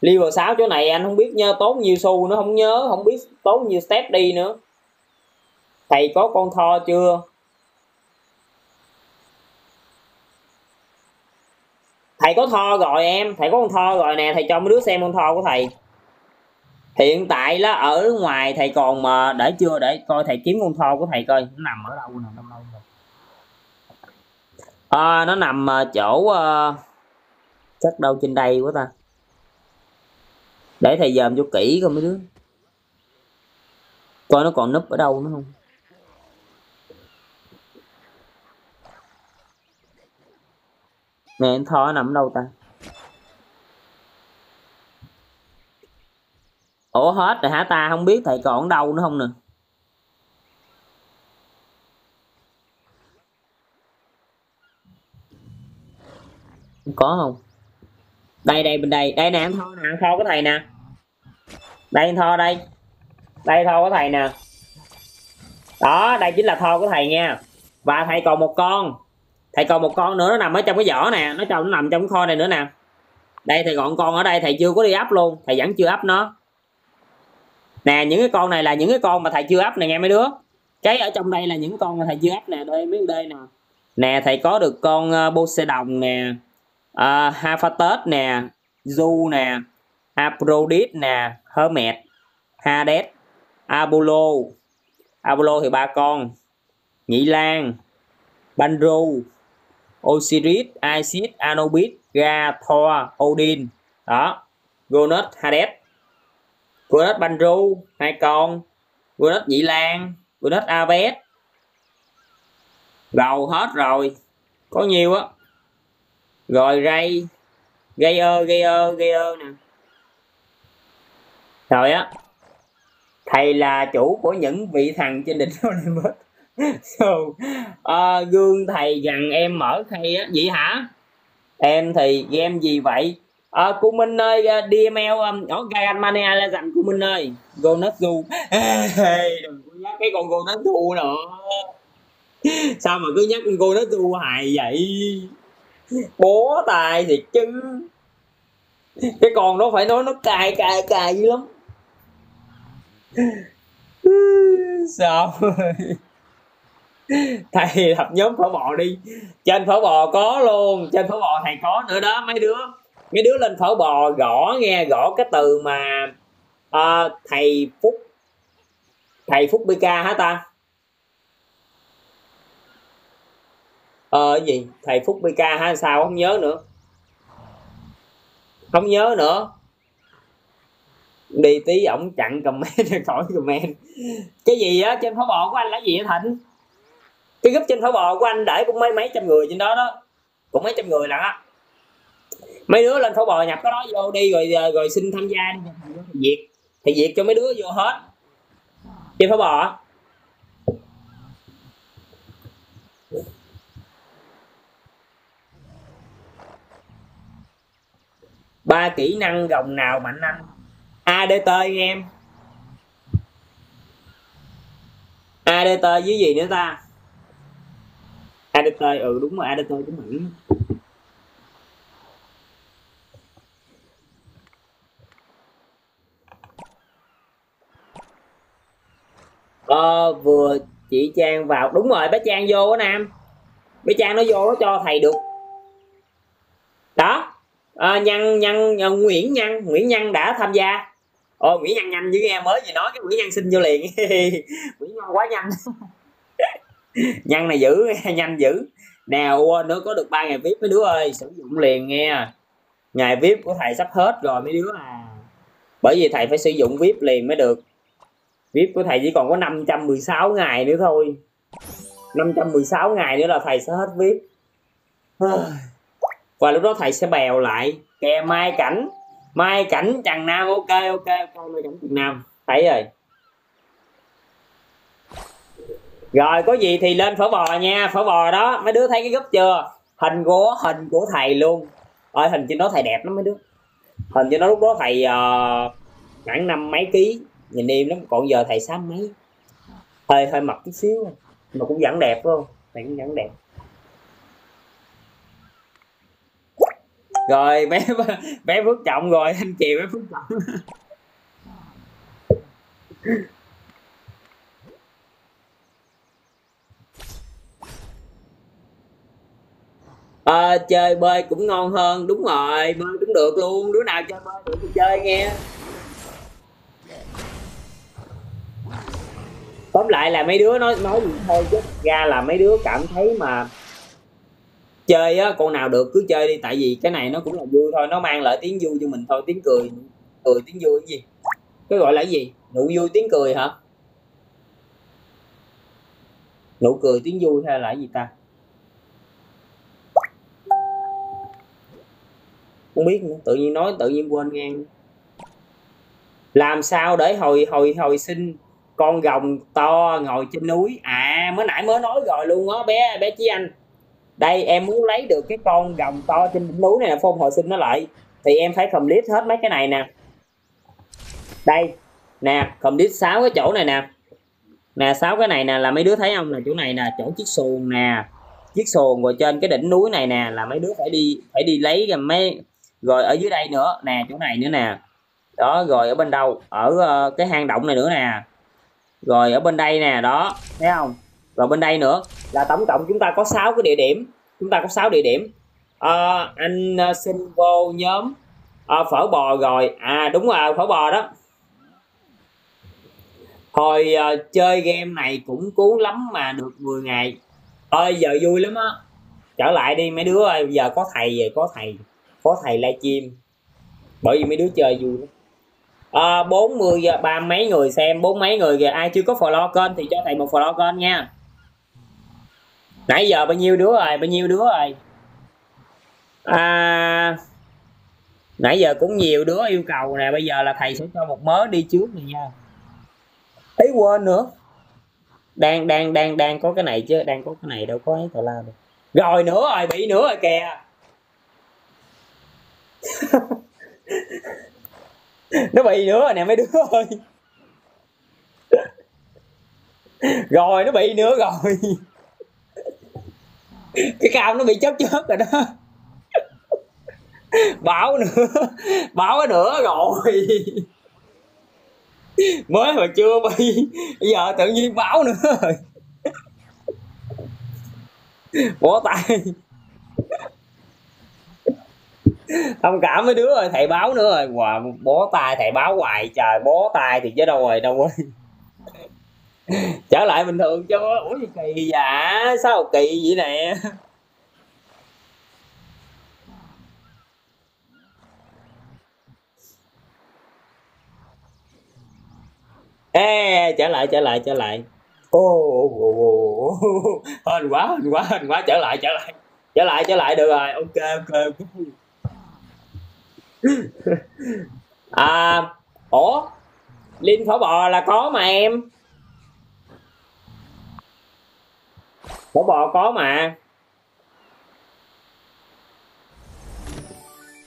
liver 6 chỗ này anh không biết nhớ tốn nhiêu xu nữa không nhớ không biết tốn nhiêu step đi nữa. Thầy có con tho chưa? Thầy có tho rồi em thầy có con tho rồi nè thầy cho mấy đứa xem con tho của thầy. Hiện tại là ở ngoài thầy còn mà để chưa để coi thầy kiếm con tho của thầy coi nó nằm ở đâu nè đâu đâu rồi à, nó nằm ờ, chỗ uh, chắc đâu trên đây quá ta để thầy dòm cho kỹ coi mấy đứa. Coi nó còn núp ở đâu nữa không? Nè em thoi nằm ở đâu ta? Ủa, hết rồi hả ta? Không biết thầy còn ở đâu nữa không nè? Có không? Đây đây, bên đây. Đây nè, em tho nè ăn tho của thầy nè. Đây ăn tho đây. Đây, tho có thầy nè. Đó, đây chính là tho của thầy nha. Và thầy còn một con. Thầy còn một con nữa, nó nằm ở trong cái vỏ nè. Nó trong nó nằm trong cái kho này nữa nè. Đây, thầy còn con ở đây, thầy chưa có đi ấp luôn. Thầy vẫn chưa ấp nó. Nè, những cái con này là những cái con mà thầy chưa ấp này nghe mấy đứa. Cái ở trong đây là những con mà thầy chưa ấp nè. Đây, mấy đây nè. Nè, thầy có được con ờ, bô xe đồng nè uh, Hephaestus nè Zu nè Aphrodite nè Hermes Hades Apollo. Apollo thì ba con Nhị Lan Banru Osiris Isis Anubis Ga Thor Odin. Đó Cronus, Hades. Cronus Banru hai con. Cronus Nhị Lan Cronus Aves. Gầu hết rồi. Có nhiều á rồi ray gây ơ gây ơ gây ơ nè. Rồi á thầy là chủ của những vị thần trên đỉnh Olympus. So, uh, gương thầy gần em mở khay á vậy hả? Em thì game gì vậy? Ờ, à, cô Minh ơi ờ, DML um, ở Gagan Mania là dặn cô Minh ơi. Gonatsu đừng cái con Gonatsu nữa sao mà cứ nhắc con Gonatsu hài vậy? Bố tài thì chứ cái con đó phải nói nó cài cài cài dữ lắm. Sao? Thầy lập nhóm phở bò đi. Trên phở bò có luôn trên phở bò thầy có nữa đó mấy đứa. Mấy đứa lên phở bò gõ nghe gõ cái từ mà uh, thầy phúc thầy phúc bk hả ta? Ờ uh, gì? Thầy phúc bk ha sao không nhớ nữa? Không nhớ nữa. Đi tí ổng chặn comment khỏi comment. Cái gì á? Trên pháo bò của anh là gì vậy thịnh? Cái group trên pháo bò của anh để cũng mấy mấy trăm người trên đó đó. Cũng mấy trăm người là á. Mấy đứa lên pháo bò nhập cái đó vô đi rồi ờ, rồi xin tham gia đi. Thầy việt. Thì việt cho mấy đứa vô hết. Trên pháo bò ba kỹ năng gồng nào mạnh anh? ADT em. ADT với gì nữa ta? ADT ừ đúng rồi ADT cũng Mỹ ờ, vừa chị Trang vào. Đúng rồi bé Trang vô đó Nam. Bé Trang nó vô nó cho thầy được. Đó à, nhân nhân ờ, Nguyễn Nhân Nguyễn Nhân đã tham gia. Ồ Nguyễn Nhân nhanh với nghe mới gì nói cái Nguyễn Nhân xin vô liền. Nguyễn Nhân quá nhanh. Nhân này giữ, nhanh giữ. nào nữa có được ba ngày vip mấy đứa ơi sử dụng liền nghe. Ngày vip của thầy sắp hết rồi mấy đứa à. Bởi vì thầy phải sử dụng vip liền mới được. Vip của thầy chỉ còn có 516 ngày nữa thôi. 516 ngày nữa là thầy sẽ hết vip và lúc đó thầy sẽ bèo lại kè mai cảnh mai cảnh trần nam ok ok ok mai cảnh trần nam. Thấy rồi rồi có gì thì lên phở bò nha phở bò đó mấy đứa thấy cái gấp chưa? Hình của hình của thầy luôn. Ơi hình trên đó thầy đẹp lắm mấy đứa. Hình trên đó lúc đó thầy uh, khoảng năm mấy ký nhìn im lắm còn giờ thầy sáu mấy. Hơi hơi mập chút xíu mà cũng vẫn đẹp không? Thầy cũng vẫn đẹp. Rồi bé bé phước trọng rồi anh chị bé phước trọng. À, chơi bơi cũng ngon hơn đúng rồi bơi cũng được luôn đứa nào chơi bơi được thì chơi nghe. Tóm lại là mấy đứa nói nói gì thôi chứ ra là mấy đứa cảm thấy mà chơi á, con nào được cứ chơi đi, tại vì cái này nó cũng là vui thôi, nó mang lại tiếng vui cho mình thôi, tiếng cười cười tiếng vui cái gì? Cái gọi là cái gì? Nụ vui tiếng cười hả? Nụ cười tiếng vui hay là cái gì ta? Không biết nữa, tự nhiên nói, tự nhiên quên ngang làm sao để hồi hồi hồi sinh con rồng to ngồi trên núi? À mới nãy mới nói rồi luôn á, bé bé chí anh đây em muốn lấy được cái con gồng to trên đỉnh núi này là phong hồi sinh nó lại. Thì em phải complete hết mấy cái này nè. Đây nè complete sáu cái chỗ này nè. Nè sáu cái này nè là mấy đứa thấy không? Là chỗ này nè chỗ chiếc xuồng nè. Chiếc xuồng rồi trên cái đỉnh núi này nè là mấy đứa phải đi phải đi lấy rồi mấy rồi ở dưới đây nữa. Nè chỗ này nữa nè. Đó rồi ở bên đâu? Ở uh, cái hang động này nữa nè. Rồi ở bên đây nè đó thấy không? Và bên đây nữa là tổng cộng chúng ta có 6 cái địa điểm. Chúng ta có 6 địa điểm. À, anh ờ, xin vô nhóm. À, phở bò rồi. À đúng rồi phở bò đó. Hồi à, chơi game này cũng cuốn lắm mà được 10 ngày. Ơi giờ vui lắm á. Trở lại đi mấy đứa ơi giờ có thầy về có thầy có thầy livestream bởi vì mấy đứa chơi vui lắm. À, 40 ba mấy người xem bốn mấy người kìa. Ai chưa có follow kênh thì cho thầy một follow kênh nha nãy giờ bao nhiêu đứa rồi? Bao nhiêu đứa rồi? À, nãy giờ cũng nhiều đứa yêu cầu nè. Bây giờ là thầy sẽ cho một mớ đi trước này nha. Ấy quên nữa. Đang đang đang đang có cái này chứ? Đang có cái này đâu có ấy tào lao được rồi nữa rồi bị nữa rồi kìa. Nó bị nữa rồi nè mấy đứa ơi. Rồi nó bị nữa rồi cái cam nó bị chớp chớp rồi đó. Bảo nữa bảo nữa rồi. Mới mà chưa bây giờ tự nhiên báo nữa rồi. Bó tay. Thông cảm mấy đứa rồi thầy báo nữa rồi. Wow, bó tay thầy báo hoài trời bó tay thì chứ đâu rồi đâu rồi trở lại bình thường chứ ủa gì kỳ dạ sao kỳ vậy nè? Ê, trở lại trở lại trở lại. Ô ô hên quá hên quá hên quá. Trở lại trở lại. Trở lại trở lại được rồi. Ok ok ok. À ủa? Linh phở bò là có mà em. Mổ bò có mà.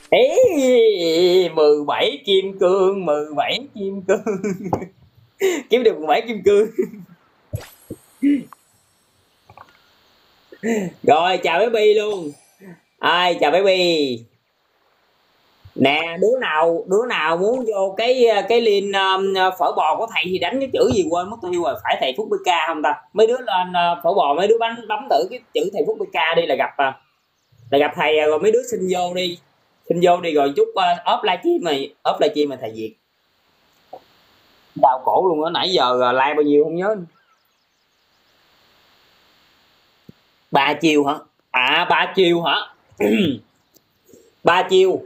Ê, 17 kim cương 17 kim cương. Kiếm được 17 kim cương. Rồi chào bé bi luôn. Ai chào bé bi? Nè đứa nào đứa nào muốn vô cái cái link um, phở bò của thầy thì đánh cái chữ gì quên mất tiêu rồi. Phải thầy phúc bk không ta? Mấy đứa lên uh, phở bò mấy đứa bấm bấm thử cái chữ thầy phúc bk đi là gặp uh, là gặp thầy à, rồi mấy đứa xin vô đi. Xin vô đi rồi chút uh, off livestream mày off livestream mà thầy việt. Đau cổ luôn á nãy giờ uh, like bao nhiêu không nhớ. Ba chiều hả? À ba chiều hả? Ba chiều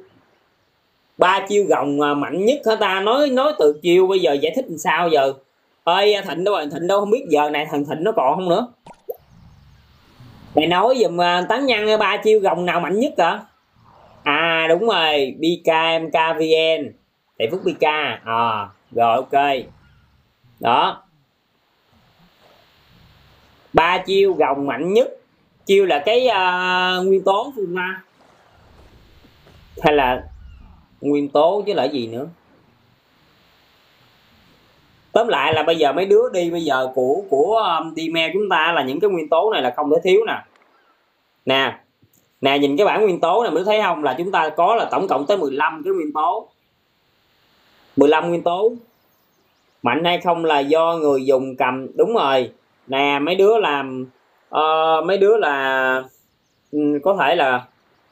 ba chiêu gồng mạnh nhất hả ta? Nói nói từ chiêu bây giờ giải thích làm sao giờ? Ơi thịnh đâu rồi? Thịnh đâu không biết? Giờ này thằng thịnh nó còn không nữa. Mày nói giùm à, tán nhân à, ba chiêu gồng nào mạnh nhất hả? À đúng rồi bkmkvn đại phúc bk à rồi ok. Đó. Ba chiêu gồng mạnh nhất. Chiêu là cái uh, nguyên tố phương ma hay là nguyên tố chứ là gì nữa. Tóm lại là bây giờ mấy đứa đi bây giờ của của um, email chúng ta là những cái nguyên tố này là không thể thiếu nè. Nè nè nhìn cái bảng nguyên tố này mới thấy không? Là chúng ta có là tổng cộng tới 15 cái nguyên tố. 15 nguyên tố. Mạnh hay không là do người dùng cầm đúng rồi. Nè mấy đứa làm uh, mấy đứa là um, có thể là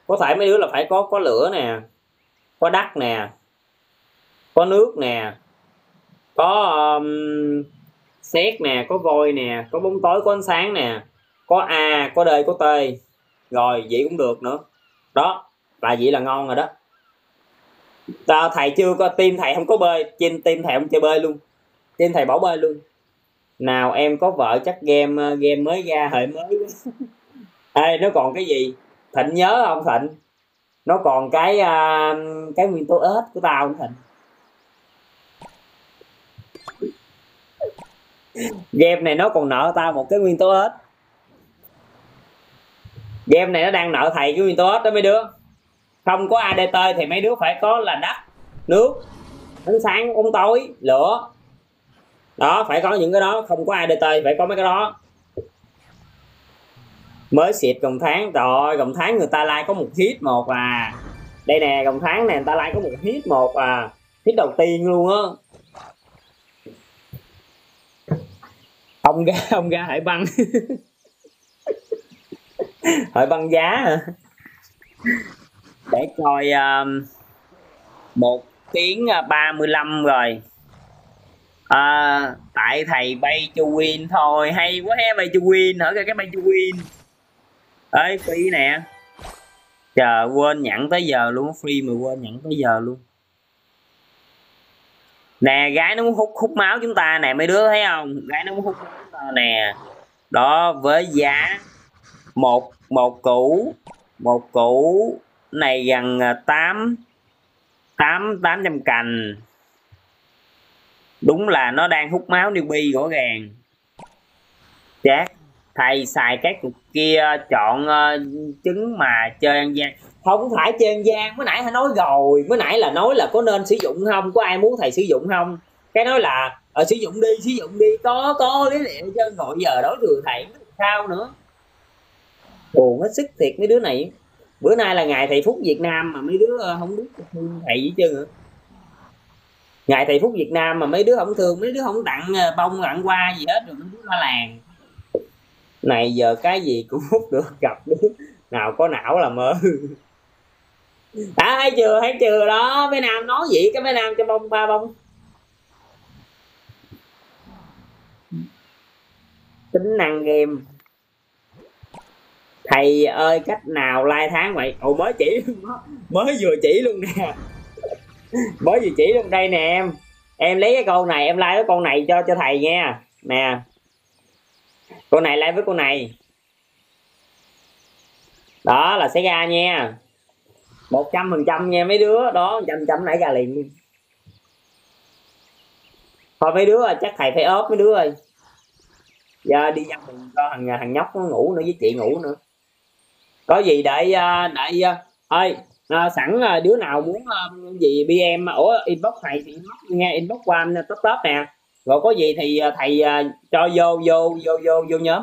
có thể mấy đứa là phải có có lửa nè có đất nè có nước nè có um, xét nè có voi nè có bóng tối có ánh sáng nè có a có d có t. Rồi vậy cũng được nữa. Đó là vậy là ngon rồi đó. Tao thầy chưa có tim thầy không có bơi. Trên tim thầy không chơi bơi luôn. Tim thầy bỏ bơi luôn. Nào em có vợ chắc game ờ, game mới ra hệ mới ê nó còn cái gì? Thịnh nhớ không thịnh? Nó còn cái uh, cái nguyên tố ếch của tao nữa thịnh game này nó còn nợ tao một cái nguyên tố ếch. Game này nó đang nợ thầy cái nguyên tố tốt đó mấy đứa. Không có ADT thì mấy đứa phải có là đất nước ánh sáng bóng tối lửa. Đó phải có những cái đó không có ADT phải có mấy cái đó mới xịt gồng tháng. Rồi gồng tháng người ta like có một hit một à. Đây nè gồng tháng này người ta like có một hit một à. Hit đầu tiên luôn á. Ông ra ông ra hải băng. Hỏi băng giá hả? Để coi um, một tiếng à, ba mươi lăm rồi. À, tại thầy bay cho win thôi. Hay quá he bay cho win. Hỏi cái bay cho win? Ấy free nè. Chờ quên nhận tới giờ luôn free mà quên nhận tới giờ luôn. Nè, gái nó muốn hút hút máu chúng ta nè, mấy đứa thấy không? Gái nó muốn hút máu chúng ta nè. Đó, với giá một một củ một củ này gần à, tám tám tám trăm cành. Đúng là nó đang hút máu newbie, rõ ràng. Chát thầy xài các cục kia chọn uh, trứng mà chơi ăn gian. Không phải chơi ăn gian mới nãy thầy nói rồi mới nãy là nói là có nên sử dụng không có ai muốn thầy sử dụng không? Cái nói là ở sử dụng đi sử dụng đi có có lý liệu chứ ngồi giờ đối thường thầy sao nữa. Buồn hết sức thiệt mấy đứa này. Bữa nay là ngày thầy phúc việt nam mà mấy đứa ờ, không biết thương thầy gì chứ nữa ngày thầy phúc việt nam mà mấy đứa không thương mấy đứa không tặng bông tặng hoa gì hết rồi mấy đứa la làng này, giờ cái gì cũng hút được, gặp đứa nào có não là mơ. Đã thấy chưa? Thấy chưa? Đó, mấy nam nói gì cái mấy nam cho bông ba bông. Tính năng game. Thầy ơi, cách nào lai tháng vậy? Ồ, mới chỉ, mới vừa chỉ luôn nè. Mới vừa chỉ luôn đây nè, em. Em lấy cái câu này, em like cái con này cho cho thầy nha. Nè con này lấy với con này. Đó là sẽ ra nha. một trăm phần trăm nha mấy đứa. Đó trăm trăm nãy ra liền. Thôi mấy đứa chắc thầy phải ốp mấy đứa ơi. Giờ đi dắt mình cho thằng thằng nhóc nó ngủ nữa với chị ngủ nữa. Có gì để ờ, để ờ, ơi à, ờ, sẵn đứa nào muốn gì bm ủa inbox thầy thì inbox nghe inbox qua top top nè rồi có gì thì à, thầy à, cho vô vô vô vô vô nhóm.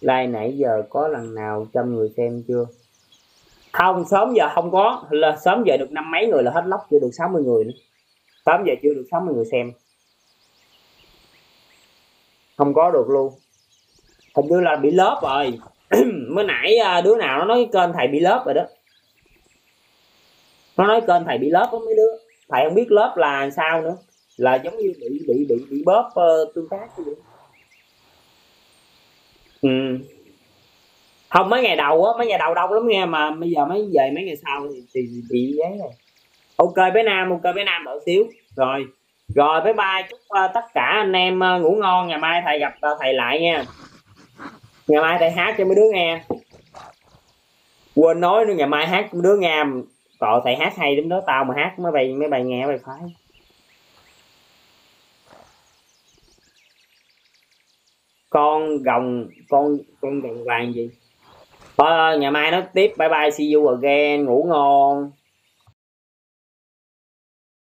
Like nãy giờ có lần nào trăm người xem chưa? Không, sớm giờ không có. Là sớm giờ được năm mấy người là hết lóc chưa được 60 người nữa. Sớm giờ chưa được 60 người xem. Không có được luôn. Hình như là bị lớp rồi. Mới nãy à, đứa nào nó nói kênh thầy bị lớp rồi đó. Nó nói kênh thầy bị lớp đó mấy đứa. Thầy không biết lớp là sao nữa là giống như bị bị bị bị bóp uh, tương tác vậy. Ừ. không mấy ngày đầu á mấy ngày đầu đông lắm nghe mà bây giờ mấy về mấy ngày sau thì, thì bị giấy rồi. Ok bé nam ok bé nam đợi xíu. Rồi. Rồi bye bye chúc uh, tất cả anh em uh, ngủ ngon. Ngày mai thầy gặp uh, thầy lại nha. Ngày mai thầy hát cho mấy đứa nghe. Quên nói nữa ngày mai hát mấy đứa nghe. Tội thầy hát hay đến đó tao mà hát mấy bài mấy bài nghe bài phải. Con gồng, con con gồng vàng gì? Thôi ngày mai nó tiếp. Bye bye, see you again. Ngủ ngon.